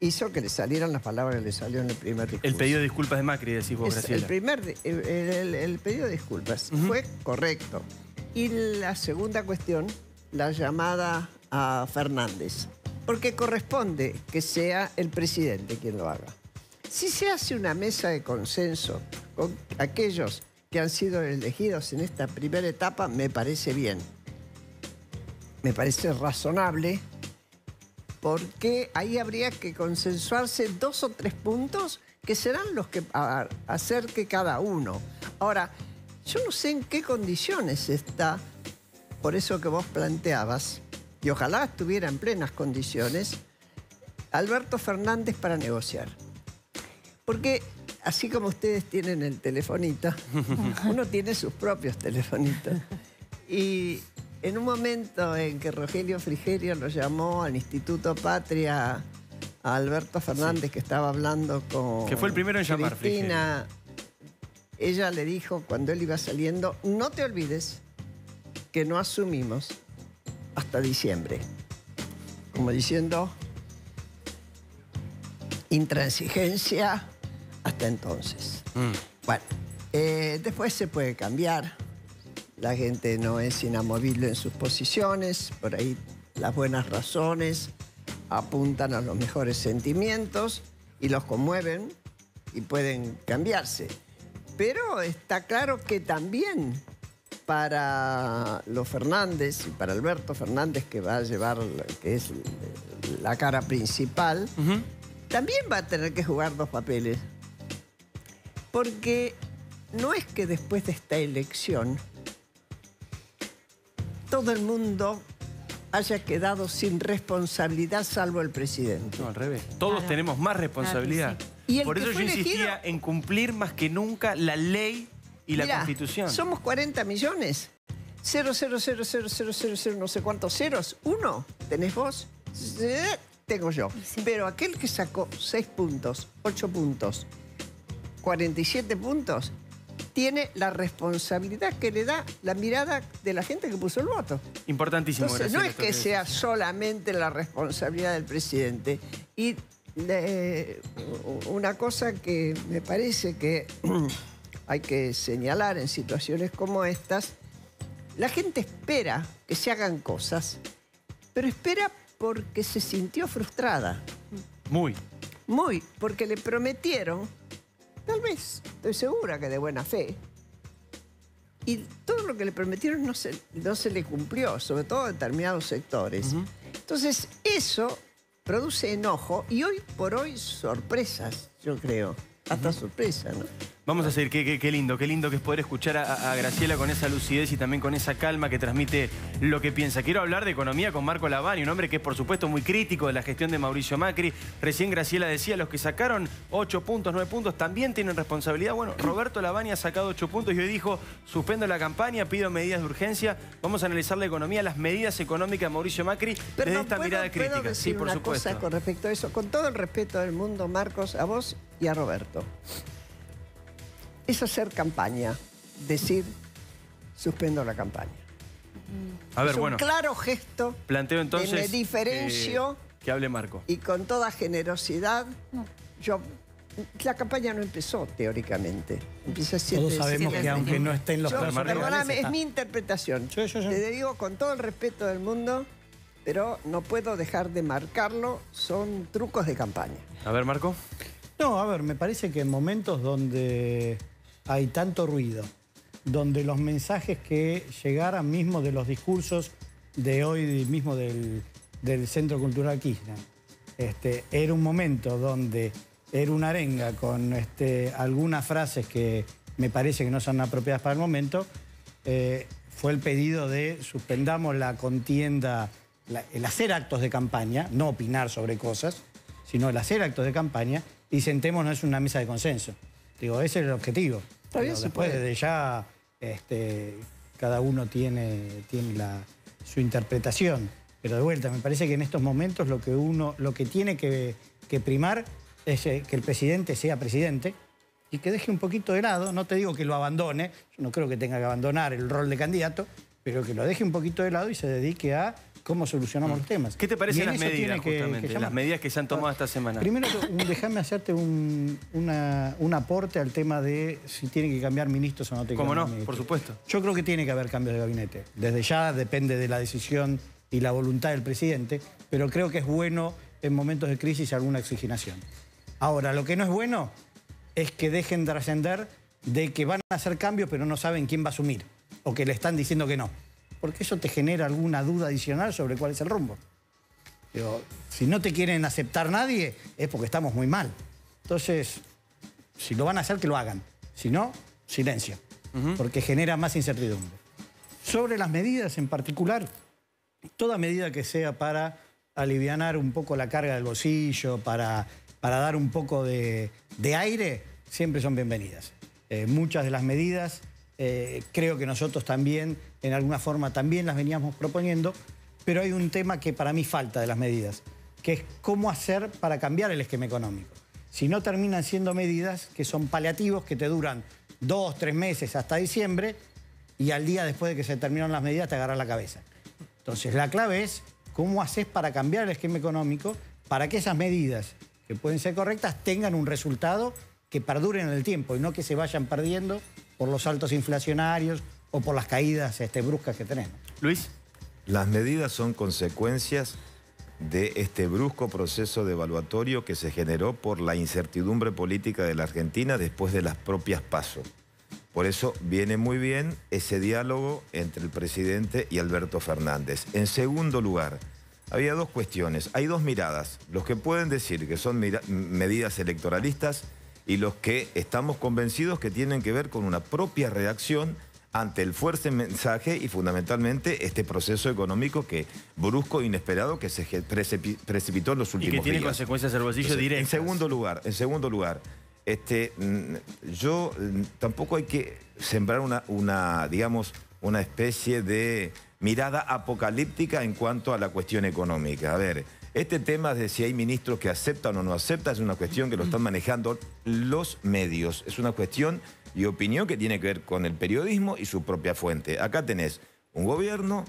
hizo que le salieran las palabras que le salió en el primer discurso. El pedido de disculpas de Macri, decís vos, el, Graciela. primer, el, el- el pedido de disculpas fue correcto. Y la segunda cuestión, la llamada a Fernández, porque corresponde que sea el presidente quien lo haga. Si se hace una mesa de consenso con aquellos que han sido elegidos en esta primera etapa, me parece bien. Me parece razonable porque ahí habría que consensuarse dos o tres puntos que serán los que acerque cada uno. Ahora, yo no sé en qué condiciones está, por eso que vos planteabas, y ojalá estuviera en plenas condiciones, Alberto Fernández para negociar. Porque así como ustedes tienen el telefonito, uno tiene sus propios telefonitos. Y en un momento en que Rogelio Frigerio lo llamó al Instituto Patria a Alberto Fernández, que estaba hablando con. Que fue el primero en llamar, Cristina, ella le dijo cuando él iba saliendo: No te olvides que no asumimos hasta diciembre. Como diciendo, intransigencia hasta entonces. Mm. Bueno, eh, después se puede cambiar. La gente no es inamovible en sus posiciones. Por ahí las buenas razones apuntan a los mejores sentimientos y los conmueven y pueden cambiarse. Pero está claro que también para los Fernández y para Alberto Fernández, que va a llevar, que es la cara principal, también va a tener que jugar dos papeles. Porque no es que después de esta elección todo el mundo haya quedado sin responsabilidad salvo el presidente. No, al revés. Todos Claro. tenemos más responsabilidad. Claro sí. Y el Por eso yo insistía elegido- en cumplir más que nunca la ley y la Mirá, constitución. Somos 40 millones. 0, 0, 0, 0, 0, 0, 0, no sé cuántos ceros. Uno, tenés vos, tengo yo. Sí. Pero aquel que sacó 6 puntos, 8 puntos, 47 puntos, tiene la responsabilidad que le da la mirada de la gente que puso el voto. Importantísimo. Entonces, no es que decís. sea solamente la responsabilidad del presidente. Y eh, una cosa que me parece que hay que señalar en situaciones como estas, la gente espera que se hagan cosas, pero espera porque se sintió frustrada. Muy. Muy, porque le prometieron, tal vez, estoy segura que de buena fe, y todo lo que le prometieron no se, no se le cumplió, sobre todo en determinados sectores. Entonces, eso produce enojo y hoy por hoy sorpresas, yo creo. Hasta sorpresa, ¿no? Vamos a seguir, qué, qué- qué lindo, qué lindo que es poder escuchar a, a Graciela con esa lucidez y también con esa calma que transmite lo que piensa. Quiero hablar de economía con Marco Lavani, un hombre que es por supuesto muy crítico de la gestión de Mauricio Macri. Recién Graciela decía, los que sacaron 8 puntos, 9 puntos también tienen responsabilidad. Bueno, Roberto Lavani ha sacado 8 puntos y hoy dijo, suspendo la campaña, pido medidas de urgencia. Vamos a analizar la economía, las medidas económicas de Mauricio Macri desde esta ¿puedo- mirada puedo crítica. decir Sí, por una supuesto. cosa con respecto a eso, con todo el respeto del mundo, Marcos, a vos y a Roberto. Es hacer campaña, decir, suspendo la campaña. A ver, es un bueno, claro gesto planteo entonces... me diferencio. Que, que hable Marco. y con toda generosidad. Yo, la campaña no empezó teóricamente. Empieza siete Todos sabemos que aunque no estén los Yo, perdóname, es mi interpretación. Sí, sí. Te digo con todo el respeto del mundo, pero no puedo dejar de marcarlo, son trucos de campaña. A ver, Marco. No, a ver, me parece que en momentos donde hay tanto ruido, donde los mensajes que llegaran mismo de los discursos de hoy mismo del, Centro Cultural Kirchner, este, era un momento donde era una arenga con este, algunas frases que me parece que no son apropiadas para el momento, eh, fue el pedido de suspendamos la contienda, el hacer actos de campaña, no opinar sobre cosas, sino el hacer actos de campaña y sentémonos en una mesa de consenso. Digo, ese es el objetivo. Está bien, se después puede. de ya este, cada uno tiene, tiene la- su interpretación. Pero de vuelta, me parece que en estos momentos lo que uno, lo que tiene que, que primar es eh, que el presidente sea presidente y que deje un poquito de lado, no te digo que lo abandone, yo no creo que tenga que abandonar el rol de candidato, pero que lo deje un poquito de lado y se dedique a cómo solucionamos los temas. ¿Qué te parecen en las medidas, que- justamente? las medidas que se han tomado esta semana. Primero, déjame hacerte un, una- un aporte al tema de si tienen que cambiar ministros o no tienen que ¿Cómo cambiar no? ministros. Por supuesto. Yo creo que tiene que haber cambios de gabinete. Desde ya depende de la decisión y la voluntad del presidente, pero creo que es bueno en momentos de crisis alguna oxigenación. Ahora, lo que no es bueno es que dejen de trascender de que van a hacer cambios pero no saben quién va a asumir o que le están diciendo que no. Porque eso te genera alguna duda adicional sobre cuál es el rumbo. Digo, si no te quieren aceptar nadie es porque estamos muy mal. Entonces, si lo van a hacer, que lo hagan. Si no, silencio, porque genera más incertidumbre. Sobre las medidas en particular, toda medida que sea para alivianar un poco la carga del bolsillo, para, para dar un poco de, de aire, siempre son bienvenidas. Eh, muchas de las medidas eh, creo que nosotros también, en alguna forma, también las veníamos proponiendo, pero hay un tema que para mí falta de las medidas, que es cómo hacer para cambiar el esquema económico. Si no terminan siendo medidas que son paliativos, que te duran dos, tres meses hasta diciembre, y al día después de que se terminaron las medidas te agarras la cabeza. Entonces, la clave es cómo haces para cambiar el esquema económico para que esas medidas, que pueden ser correctas, tengan un resultado que perduren en el tiempo y no que se vayan perdiendo por los saltos inflacionarios o por las caídas este, bruscas que tenemos. Luis. Las medidas son consecuencias de este brusco proceso devaluatorio que se generó por la incertidumbre política de la Argentina después de las propias pasos. Por eso viene muy bien ese diálogo entre el presidente y Alberto Fernández. En segundo lugar, había dos cuestiones, hay dos miradas, los que pueden decir que son medidas electoralistas y los que estamos convencidos que tienen que ver con una propia reacción ante el fuerte mensaje y fundamentalmente este proceso económico que brusco e inesperado que se precipitó en los Y últimos que tiene días. consecuencias al bolsillo directas. En segundo lugar, en segundo lugar, este, mm, yo mm, tampoco hay que sembrar una, una, digamos, una especie de mirada apocalíptica en cuanto a la cuestión económica. A ver, este tema de si hay ministros que aceptan o no aceptan es una cuestión que lo están manejando los medios. Es una cuestión y opinión que tiene que ver con el periodismo y su propia fuente. Acá tenés un gobierno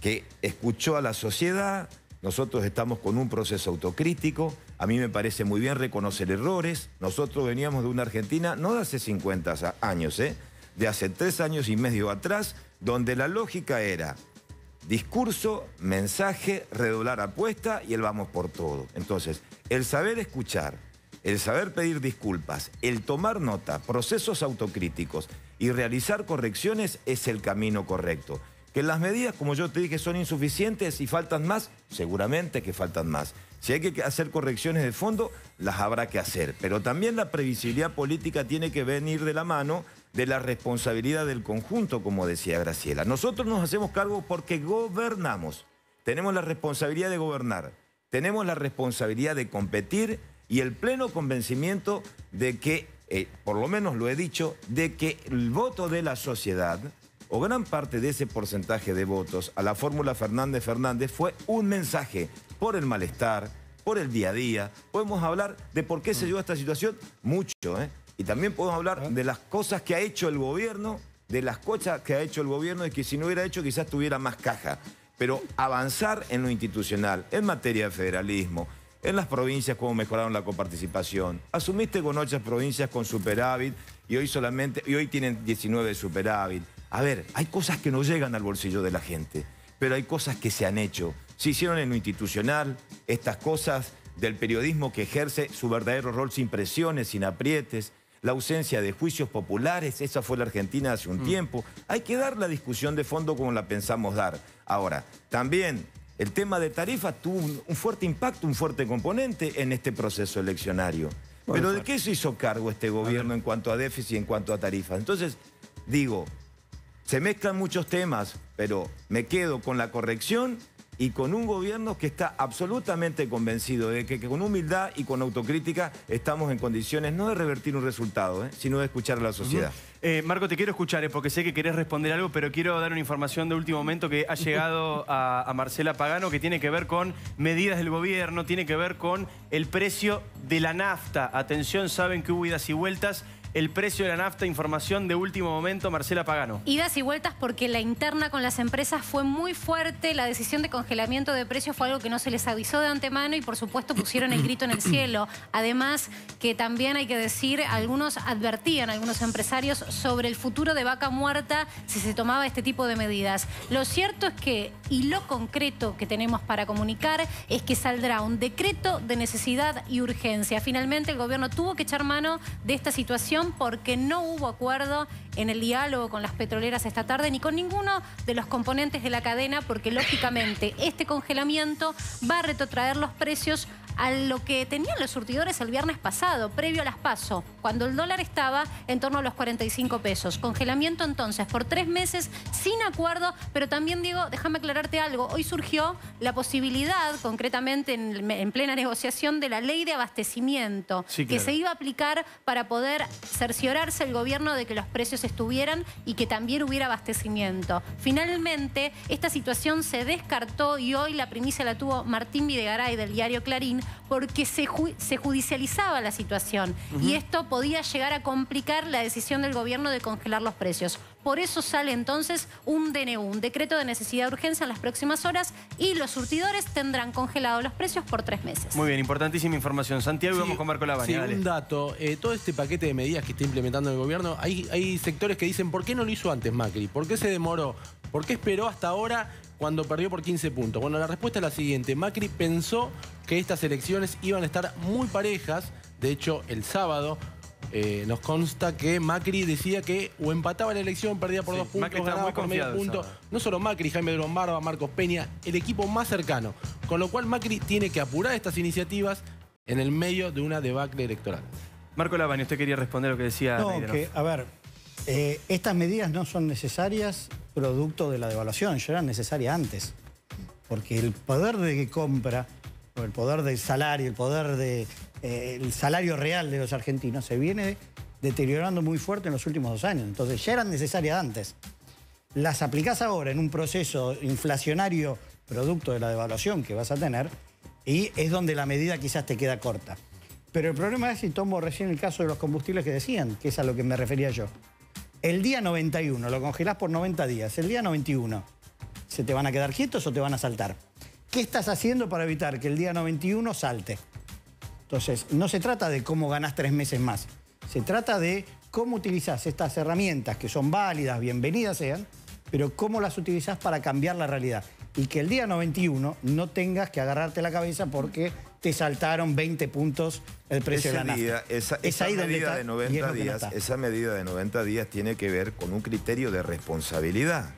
que escuchó a la sociedad, nosotros estamos con un proceso autocrítico, a mí me parece muy bien reconocer errores, nosotros veníamos de una Argentina, no de hace 50 sa- años, ¿eh? de hace tres años y medio atrás, donde la lógica era discurso, mensaje, redoblar apuesta y el vamos por todo. Entonces, el saber escuchar, el saber pedir disculpas, el tomar nota, procesos autocríticos y realizar correcciones es el camino correcto. Que las medidas, como yo te dije, son insuficientes y faltan más, seguramente que faltan más. Si hay que hacer correcciones de fondo, las habrá que hacer. Pero también la previsibilidad política tiene que venir de la mano de la responsabilidad del conjunto, como decía Graciela. Nosotros nos hacemos cargo porque gobernamos. Tenemos la responsabilidad de gobernar. Tenemos la responsabilidad de competir y el pleno convencimiento de que, eh, por lo menos lo he dicho, de que el voto de la sociedad o gran parte de ese porcentaje de votos a la fórmula Fernández Fernández fue un mensaje por el malestar, por el día a día. Podemos hablar de por qué se dio esta situación, mucho, ¿eh? Y también podemos hablar de las cosas que ha hecho el gobierno, de las cosas que ha hecho el gobierno y que si no hubiera hecho quizás tuviera más caja. Pero avanzar en lo institucional, en materia de federalismo, en las provincias cómo mejoraron la coparticipación. Asumiste con ocho provincias con superávit y hoy solamente, y hoy tienen 19 de superávit. A ver, hay cosas que no llegan al bolsillo de la gente, pero hay cosas que se han hecho. se hicieron en lo institucional, estas cosas del periodismo que ejerce su verdadero rol sin presiones, sin aprietes, la ausencia de juicios populares, esa fue la Argentina hace un tiempo. Hay que dar la discusión de fondo como la pensamos dar. Ahora, también el tema de tarifas tuvo un, un fuerte impacto, un fuerte componente en este proceso eleccionario. Pero ¿de qué se hizo cargo este gobierno en cuanto a déficit y en cuanto a tarifas? Entonces, digo, se mezclan muchos temas, pero me quedo con la corrección y con un gobierno que está absolutamente convencido de que, que con humildad y con autocrítica estamos en condiciones no de revertir un resultado, ¿eh? sino de escuchar a la sociedad. Eh, Marco, te quiero escuchar, eh, porque sé que querés responder algo, pero quiero dar una información de último momento que ha llegado a, a Marcela Pagano, que tiene que ver con medidas del gobierno, tiene que ver con el precio de la nafta. Atención, saben que hubo idas y vueltas. El precio de la nafta, información de último momento, Marcela Pagano. Idas y vueltas porque la interna con las empresas fue muy fuerte, la decisión de congelamiento de precios fue algo que no se les avisó de antemano y por supuesto pusieron el grito en el cielo. Además que también hay que decir, algunos advertían, algunos empresarios, sobre el futuro de vaca muerta si se tomaba este tipo de medidas. Lo cierto es que, y lo concreto que tenemos para comunicar, es que saldrá un decreto de necesidad y urgencia. Finalmente el gobierno tuvo que echar mano de esta situación porque no hubo acuerdo en el diálogo con las petroleras esta tarde ni con ninguno de los componentes de la cadena porque lógicamente este congelamiento va a retrotraer los precios a lo que tenían los surtidores el viernes pasado, previo a las PASO, cuando el dólar estaba en torno a los 45 pesos. Congelamiento entonces por tres meses sin acuerdo, pero también digo, déjame aclararte algo, hoy surgió la posibilidad, concretamente en, en plena negociación, de la ley de abastecimiento, Sí, que se iba a aplicar para poder cerciorarse el gobierno de que los precios estuvieran y que también hubiera abastecimiento. Finalmente, esta situación se descartó y hoy la primicia la tuvo Martín Videgaray del diario Clarín porque se, ju- se judicializaba la situación y esto podía llegar a complicar la decisión del gobierno de congelar los precios. Por eso sale entonces un DNU, un decreto de necesidad de urgencia en las próximas horas y los surtidores tendrán congelados los precios por tres meses. Muy bien, importantísima información. Santiago, y vamos con Marco Lavagna. Sí, dale. un dato. eh, todo este paquete de medidas que está implementando el gobierno, hay, hay sectores que dicen, ¿por qué no lo hizo antes Macri? ¿Por qué se demoró? ¿Por qué esperó hasta ahora cuando perdió por 15 puntos? Bueno, la respuesta es la siguiente. Macri pensó que estas elecciones iban a estar muy parejas. De hecho, el sábado eh, nos consta que Macri decía que o empataba la elección, perdía por Sí, dos puntos, Macri ganaba muy por medio punto. No solo Macri, Jaime de Lombardo, Marcos Peña, el equipo más cercano. Con lo cual Macri tiene que apurar estas iniciativas en el medio de una debacle electoral. Marco Lavagna, usted quería responder lo que decía No, Neiderov. que, a ver, eh, estas medidas no son necesarias producto de la devaluación, ya eran necesarias antes. Porque el poder de compra, o el poder del salario, el poder de eh, salario real de los argentinos se viene deteriorando muy fuerte en los últimos dos años. Entonces ya eran necesarias antes. Las aplicás ahora en un proceso inflacionario producto de la devaluación que vas a tener y es donde la medida quizás te queda corta. Pero el problema es, y tomo recién el caso de los combustibles que decían, que es a lo que me refería yo. El día 91, lo congelás por 90 días. El día 91, ¿se te van a quedar quietos o te van a saltar? ¿Qué estás haciendo para evitar que el día 91 salte? Entonces, no se trata de cómo ganás tres meses más. Se trata de cómo utilizás estas herramientas que son válidas, bienvenidas sean, pero cómo las utilizás para cambiar la realidad. Y que el día 91 no tengas que agarrarte la cabeza porque te saltaron 20 puntos el precio de la nafta. esa, Es esa ahí donde medida está, de y es 90 lo que no días, esa medida de 90 días tiene que ver con un criterio de responsabilidad.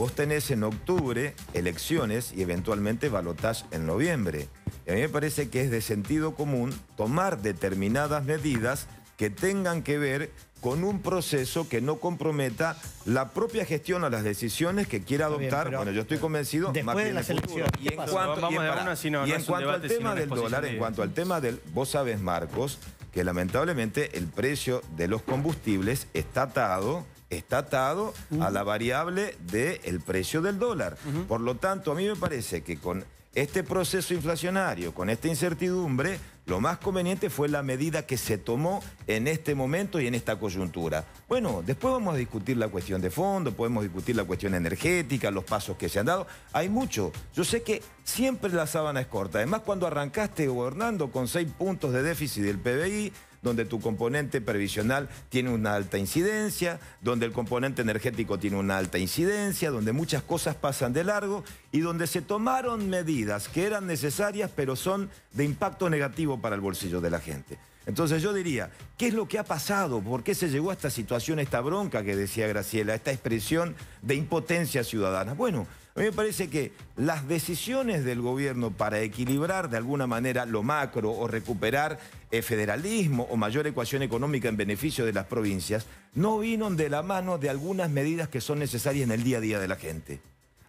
Vos tenés en octubre elecciones y eventualmente balotaje en noviembre. Y a mí me parece que es de sentido común tomar determinadas medidas que tengan que ver con un proceso que no comprometa la propia gestión a las decisiones que quiera bien, adoptar. bueno, yo estoy convencido después más de bien las en el futuro. elecciones, Y ¿qué en cuanto, al tema del dólar, en cuanto al tema del, vos sabes, Marcos, que lamentablemente el precio de los combustibles está atado, está atado a la variable del precio del dólar. Por lo tanto, a mí me parece que con este proceso inflacionario, con esta incertidumbre, lo más conveniente fue la medida que se tomó en este momento y en esta coyuntura. Bueno, después vamos a discutir la cuestión de fondo, podemos discutir la cuestión energética, los pasos que se han dado. Hay mucho. Yo sé que siempre la sábana es corta. Además, cuando arrancaste gobernando con seis puntos de déficit del PBI, donde tu componente previsional tiene una alta incidencia, donde el componente energético tiene una alta incidencia, donde muchas cosas pasan de largo y donde se tomaron medidas que eran necesarias pero son de impacto negativo para el bolsillo de la gente. Entonces yo diría, ¿qué es lo que ha pasado? ¿Por qué se llegó a esta situación, esta bronca que decía Graciela, esta expresión de impotencia ciudadana? Bueno, a mí me parece que las decisiones del gobierno para equilibrar de alguna manera lo macro o recuperar el federalismo o mayor ecuación económica en beneficio de las provincias no vino de la mano de algunas medidas que son necesarias en el día a día de la gente.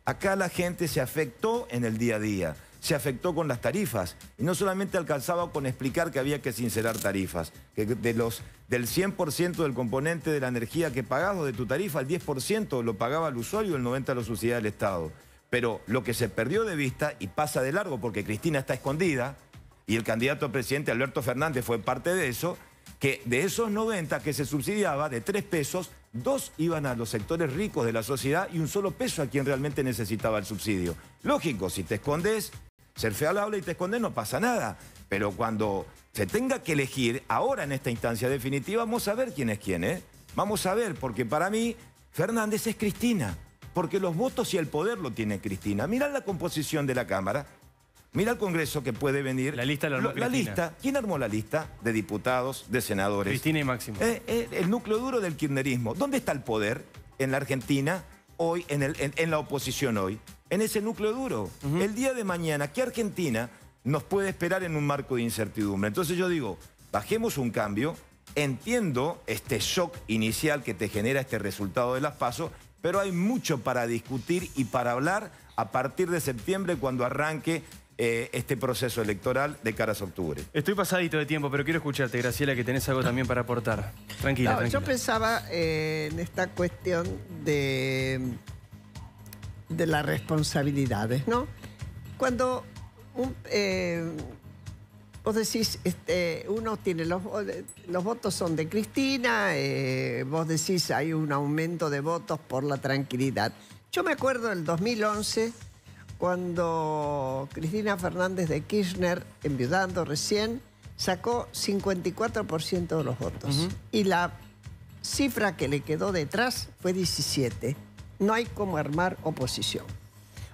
Acá la gente se afectó en el día a día se afectó con las tarifas. Y no solamente alcanzaba con explicar que había que sincerar tarifas, que de los, del 100% del componente de la energía que pagabas de tu tarifa, el 10% lo pagaba el usuario el 90% lo subsidiaba el Estado. Pero lo que se perdió de vista y pasa de largo porque Cristina está escondida y el candidato a presidente Alberto Fernández fue parte de eso, que de esos 90 que se subsidiaba, de 3 pesos, dos iban a los sectores ricos de la sociedad y un solo peso a quien realmente necesitaba el subsidio. Lógico, si te escondes, ser habla y te escondes no pasa nada. Pero cuando se tenga que elegir, ahora en esta instancia definitiva, vamos a ver quién es quién, ¿eh? Vamos a ver, porque para mí Fernández es Cristina. Porque los votos y el poder lo tiene Cristina. Mira la composición de la Cámara. Mira el Congreso que puede venir. La lista la armó La lista. ¿Quién armó la lista? De diputados, de senadores. Cristina y Máximo. Eh, eh, el núcleo duro del kirchnerismo. ¿Dónde está el poder? En la Argentina, hoy, en, el, en la oposición hoy en ese núcleo duro. El día de mañana, ¿qué Argentina nos puede esperar en un marco de incertidumbre? Entonces yo digo, bajemos un cambio, entiendo este shock inicial que te genera este resultado de las pasos, pero hay mucho para discutir y para hablar a partir de septiembre cuando arranque eh, este proceso electoral de caras a octubre. Estoy pasadito de tiempo, pero quiero escucharte, Graciela, que tenés algo también para aportar. Tranquila, tranquila. Yo pensaba eh, en esta cuestión de de las responsabilidades, ¿no? Cuando eh, vos decís, este, uno tiene los, los votos son de Cristina, eh, vos decís hay un aumento de votos por la tranquilidad. Yo me acuerdo del 2011 cuando Cristina Fernández de Kirchner, enviudando recién, sacó 54% de los votos. Y la cifra que le quedó detrás fue 17 no hay como armar oposición.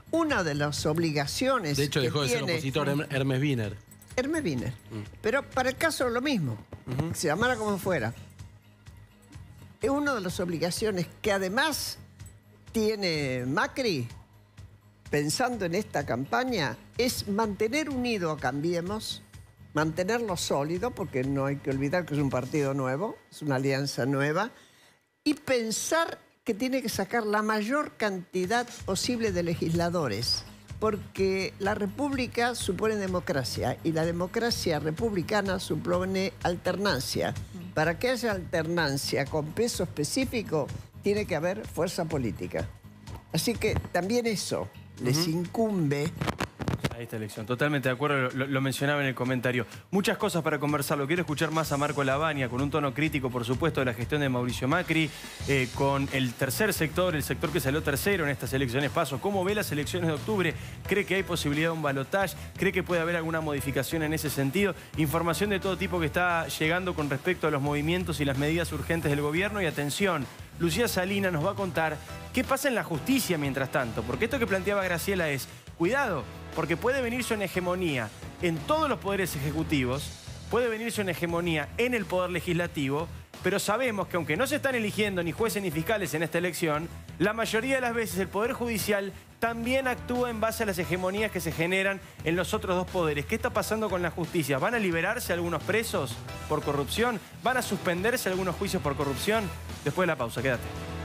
Una de las obligaciones. De hecho, dejó de ser opositor Hermes Wiener. Hermes Wiener. Mm. Pero para el caso lo mismo, se llamara como fuera. Es una de las obligaciones que además tiene Macri, pensando en esta campaña, es mantener unido a Cambiemos, mantenerlo sólido, porque no hay que olvidar que es un partido nuevo, es una alianza nueva, y pensar que tiene que sacar la mayor cantidad posible de legisladores, porque la república supone democracia y la democracia republicana supone alternancia. Para que haya alternancia con peso específico, tiene que haber fuerza política. Así que también eso les incumbe esta elección. Totalmente de acuerdo, lo, mencionaba en el comentario. Muchas cosas para conversarlo. Quiero escuchar más a Marco Lavagna con un tono crítico, por supuesto, de la gestión de Mauricio Macri, eh, con el tercer sector, el sector que salió tercero en estas elecciones paso. ¿Cómo ve las elecciones de octubre? ¿Cree que hay posibilidad de un balotaje? ¿Cree que puede haber alguna modificación en ese sentido? Información de todo tipo que está llegando con respecto a los movimientos y las medidas urgentes del gobierno. Y atención, Lucía Salina nos va a contar qué pasa en la justicia mientras tanto. Porque esto que planteaba Graciela es, cuidado, porque puede venirse una hegemonía en todos los poderes ejecutivos, puede venirse una hegemonía en el poder legislativo, pero sabemos que aunque no se están eligiendo ni jueces ni fiscales en esta elección, la mayoría de las veces el Poder Judicial también actúa en base a las hegemonías que se generan en los otros dos poderes. ¿Qué está pasando con la justicia? ¿Van a liberarse algunos presos por corrupción? ¿Van a suspenderse algunos juicios por corrupción? Después de la pausa, quédate.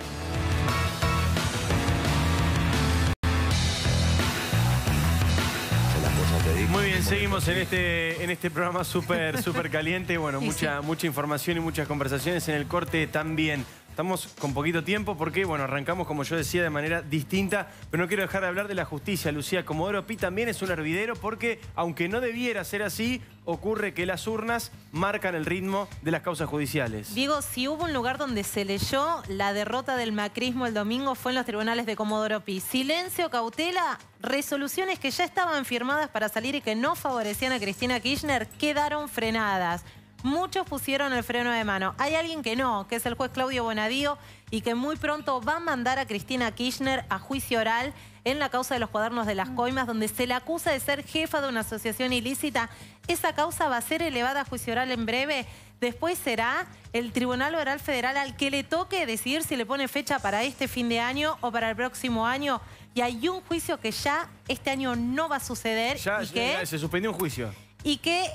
Bien, seguimos en este, en este programa súper súper caliente. Bueno, mucha, mucha información y muchas conversaciones en el corte también. Estamos con poquito tiempo porque, bueno, arrancamos, como yo decía, de manera distinta, pero no quiero dejar de hablar de la justicia. Lucía Comodoro Pi también es un hervidero porque, aunque no debiera ser así, ocurre que las urnas marcan el ritmo de las causas judiciales. Diego, si hubo un lugar donde se leyó la derrota del macrismo el domingo fue en los tribunales de Comodoro Pi. Silencio, cautela, resoluciones que ya estaban firmadas para salir y que no favorecían a Cristina Kirchner quedaron frenadas. Muchos pusieron el freno de mano. Hay alguien que no, que es el juez Claudio Bonadío y que muy pronto va a mandar a Cristina Kirchner a juicio oral en la causa de los cuadernos de las coimas, donde se le acusa de ser jefa de una asociación ilícita. Esa causa va a ser elevada a juicio oral en breve. Después será el Tribunal Oral Federal al que le toque decidir si le pone fecha para este fin de año o para el próximo año. Y hay un juicio que ya este año no va a suceder Ya, y ya- que ya se suspendió un juicio. y que,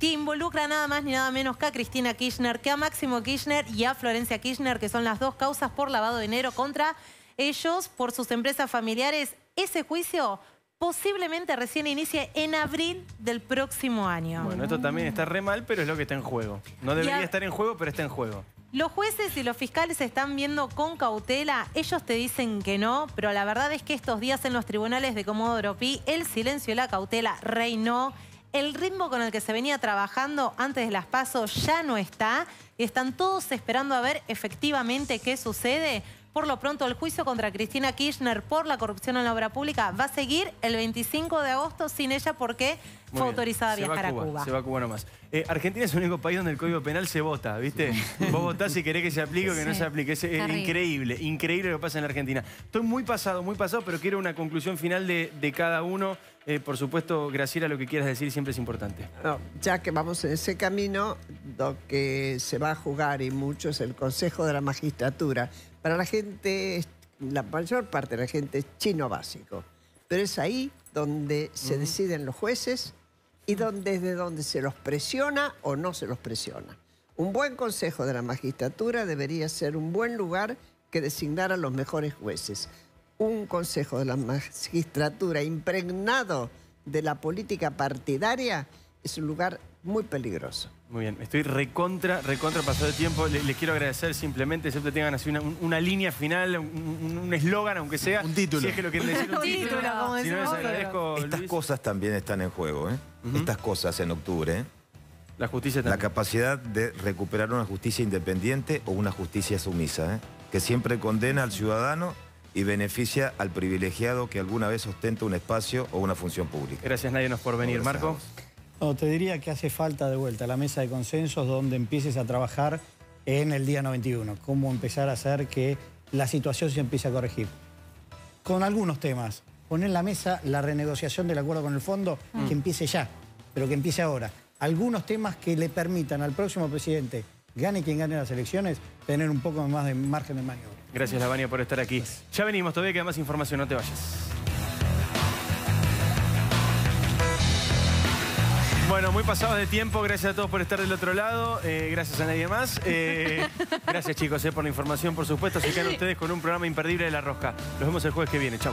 que involucra nada más ni nada menos que a Cristina Kirchner, que a Máximo Kirchner y a Florencia Kirchner, que son las dos causas por lavado de dinero contra ellos por sus empresas familiares. Ese juicio posiblemente recién inicie en abril del próximo año. Bueno, esto también está re mal, pero es lo que está en juego. No debería estar en juego, pero está en juego. Los jueces y los fiscales están viendo con cautela. Ellos te dicen que no, pero la verdad es que estos días en los tribunales de Comodoro Pi, el silencio y la cautela reinó. El ritmo con el que se venía trabajando antes de las pasos ya no está. Y están todos esperando a ver efectivamente qué sucede. Por lo pronto, el juicio contra Cristina Kirchner por la corrupción en la obra pública va a seguir el 25 de agosto sin ella porque Muy fue bien. autorizada a Se viajar a Cuba. Se va a Cuba nomás. Eh, Argentina es el único país donde el Código Penal se vota, ¿viste? Vos votás si querés que se aplique o que no Sí. se aplique. Es, eh, increíble, increíble lo que pasa en la Argentina. Estoy muy pasado, muy pasado, pero quiero una conclusión final de, de cada uno. Eh, por supuesto, Graciela, lo que quieras decir siempre es importante. No, ya que vamos en ese camino, lo que se va a jugar y mucho es el Consejo de la Magistratura. Para la gente, la mayor parte de la gente es chino básico, pero es ahí donde se deciden los jueces y desde donde se los presiona o no se los presiona. Un buen Consejo de la Magistratura debería ser un buen lugar que designara los mejores jueces. Un Consejo de la Magistratura impregnado de la política partidaria es un lugar muy peligroso. Muy bien, estoy recontra, recontra pasado de tiempo. Le- Les, quiero agradecer simplemente, siempre tengan así una, un- una línea final, un eslogan, aunque sea. Un título. Si es que lo quieren decir. Un título, como Si no, les agradezco, Estas Luis. cosas también están en juego, ¿eh? Estas cosas en octubre, ¿eh? La justicia La también. capacidad de recuperar una justicia independiente o una justicia sumisa, ¿eh? que siempre condena al ciudadano y beneficia al privilegiado que alguna vez ostenta un espacio o una función pública. Gracias, Nadie, por venir. Gracias a Marco. No, te diría que hace falta de vuelta la mesa de consensos donde empieces a trabajar en el día 91. Cómo empezar a hacer que la situación se empiece a corregir. Con algunos temas. Poner en la mesa la renegociación del acuerdo con el fondo, que empiece ya, pero que empiece ahora. Algunos temas que le permitan al próximo presidente, gane quien gane las elecciones, tener un poco más de margen de maniobra. Gracias, Lavania, por estar aquí. Ya venimos, todavía queda más información, no te vayas. Bueno, muy pasados de tiempo, gracias a todos por estar del otro lado, eh, gracias a nadie más. Eh, gracias chicos eh, por la información, por supuesto, se quedan ustedes con un programa imperdible de La Rosca. Nos vemos el jueves que viene, chau.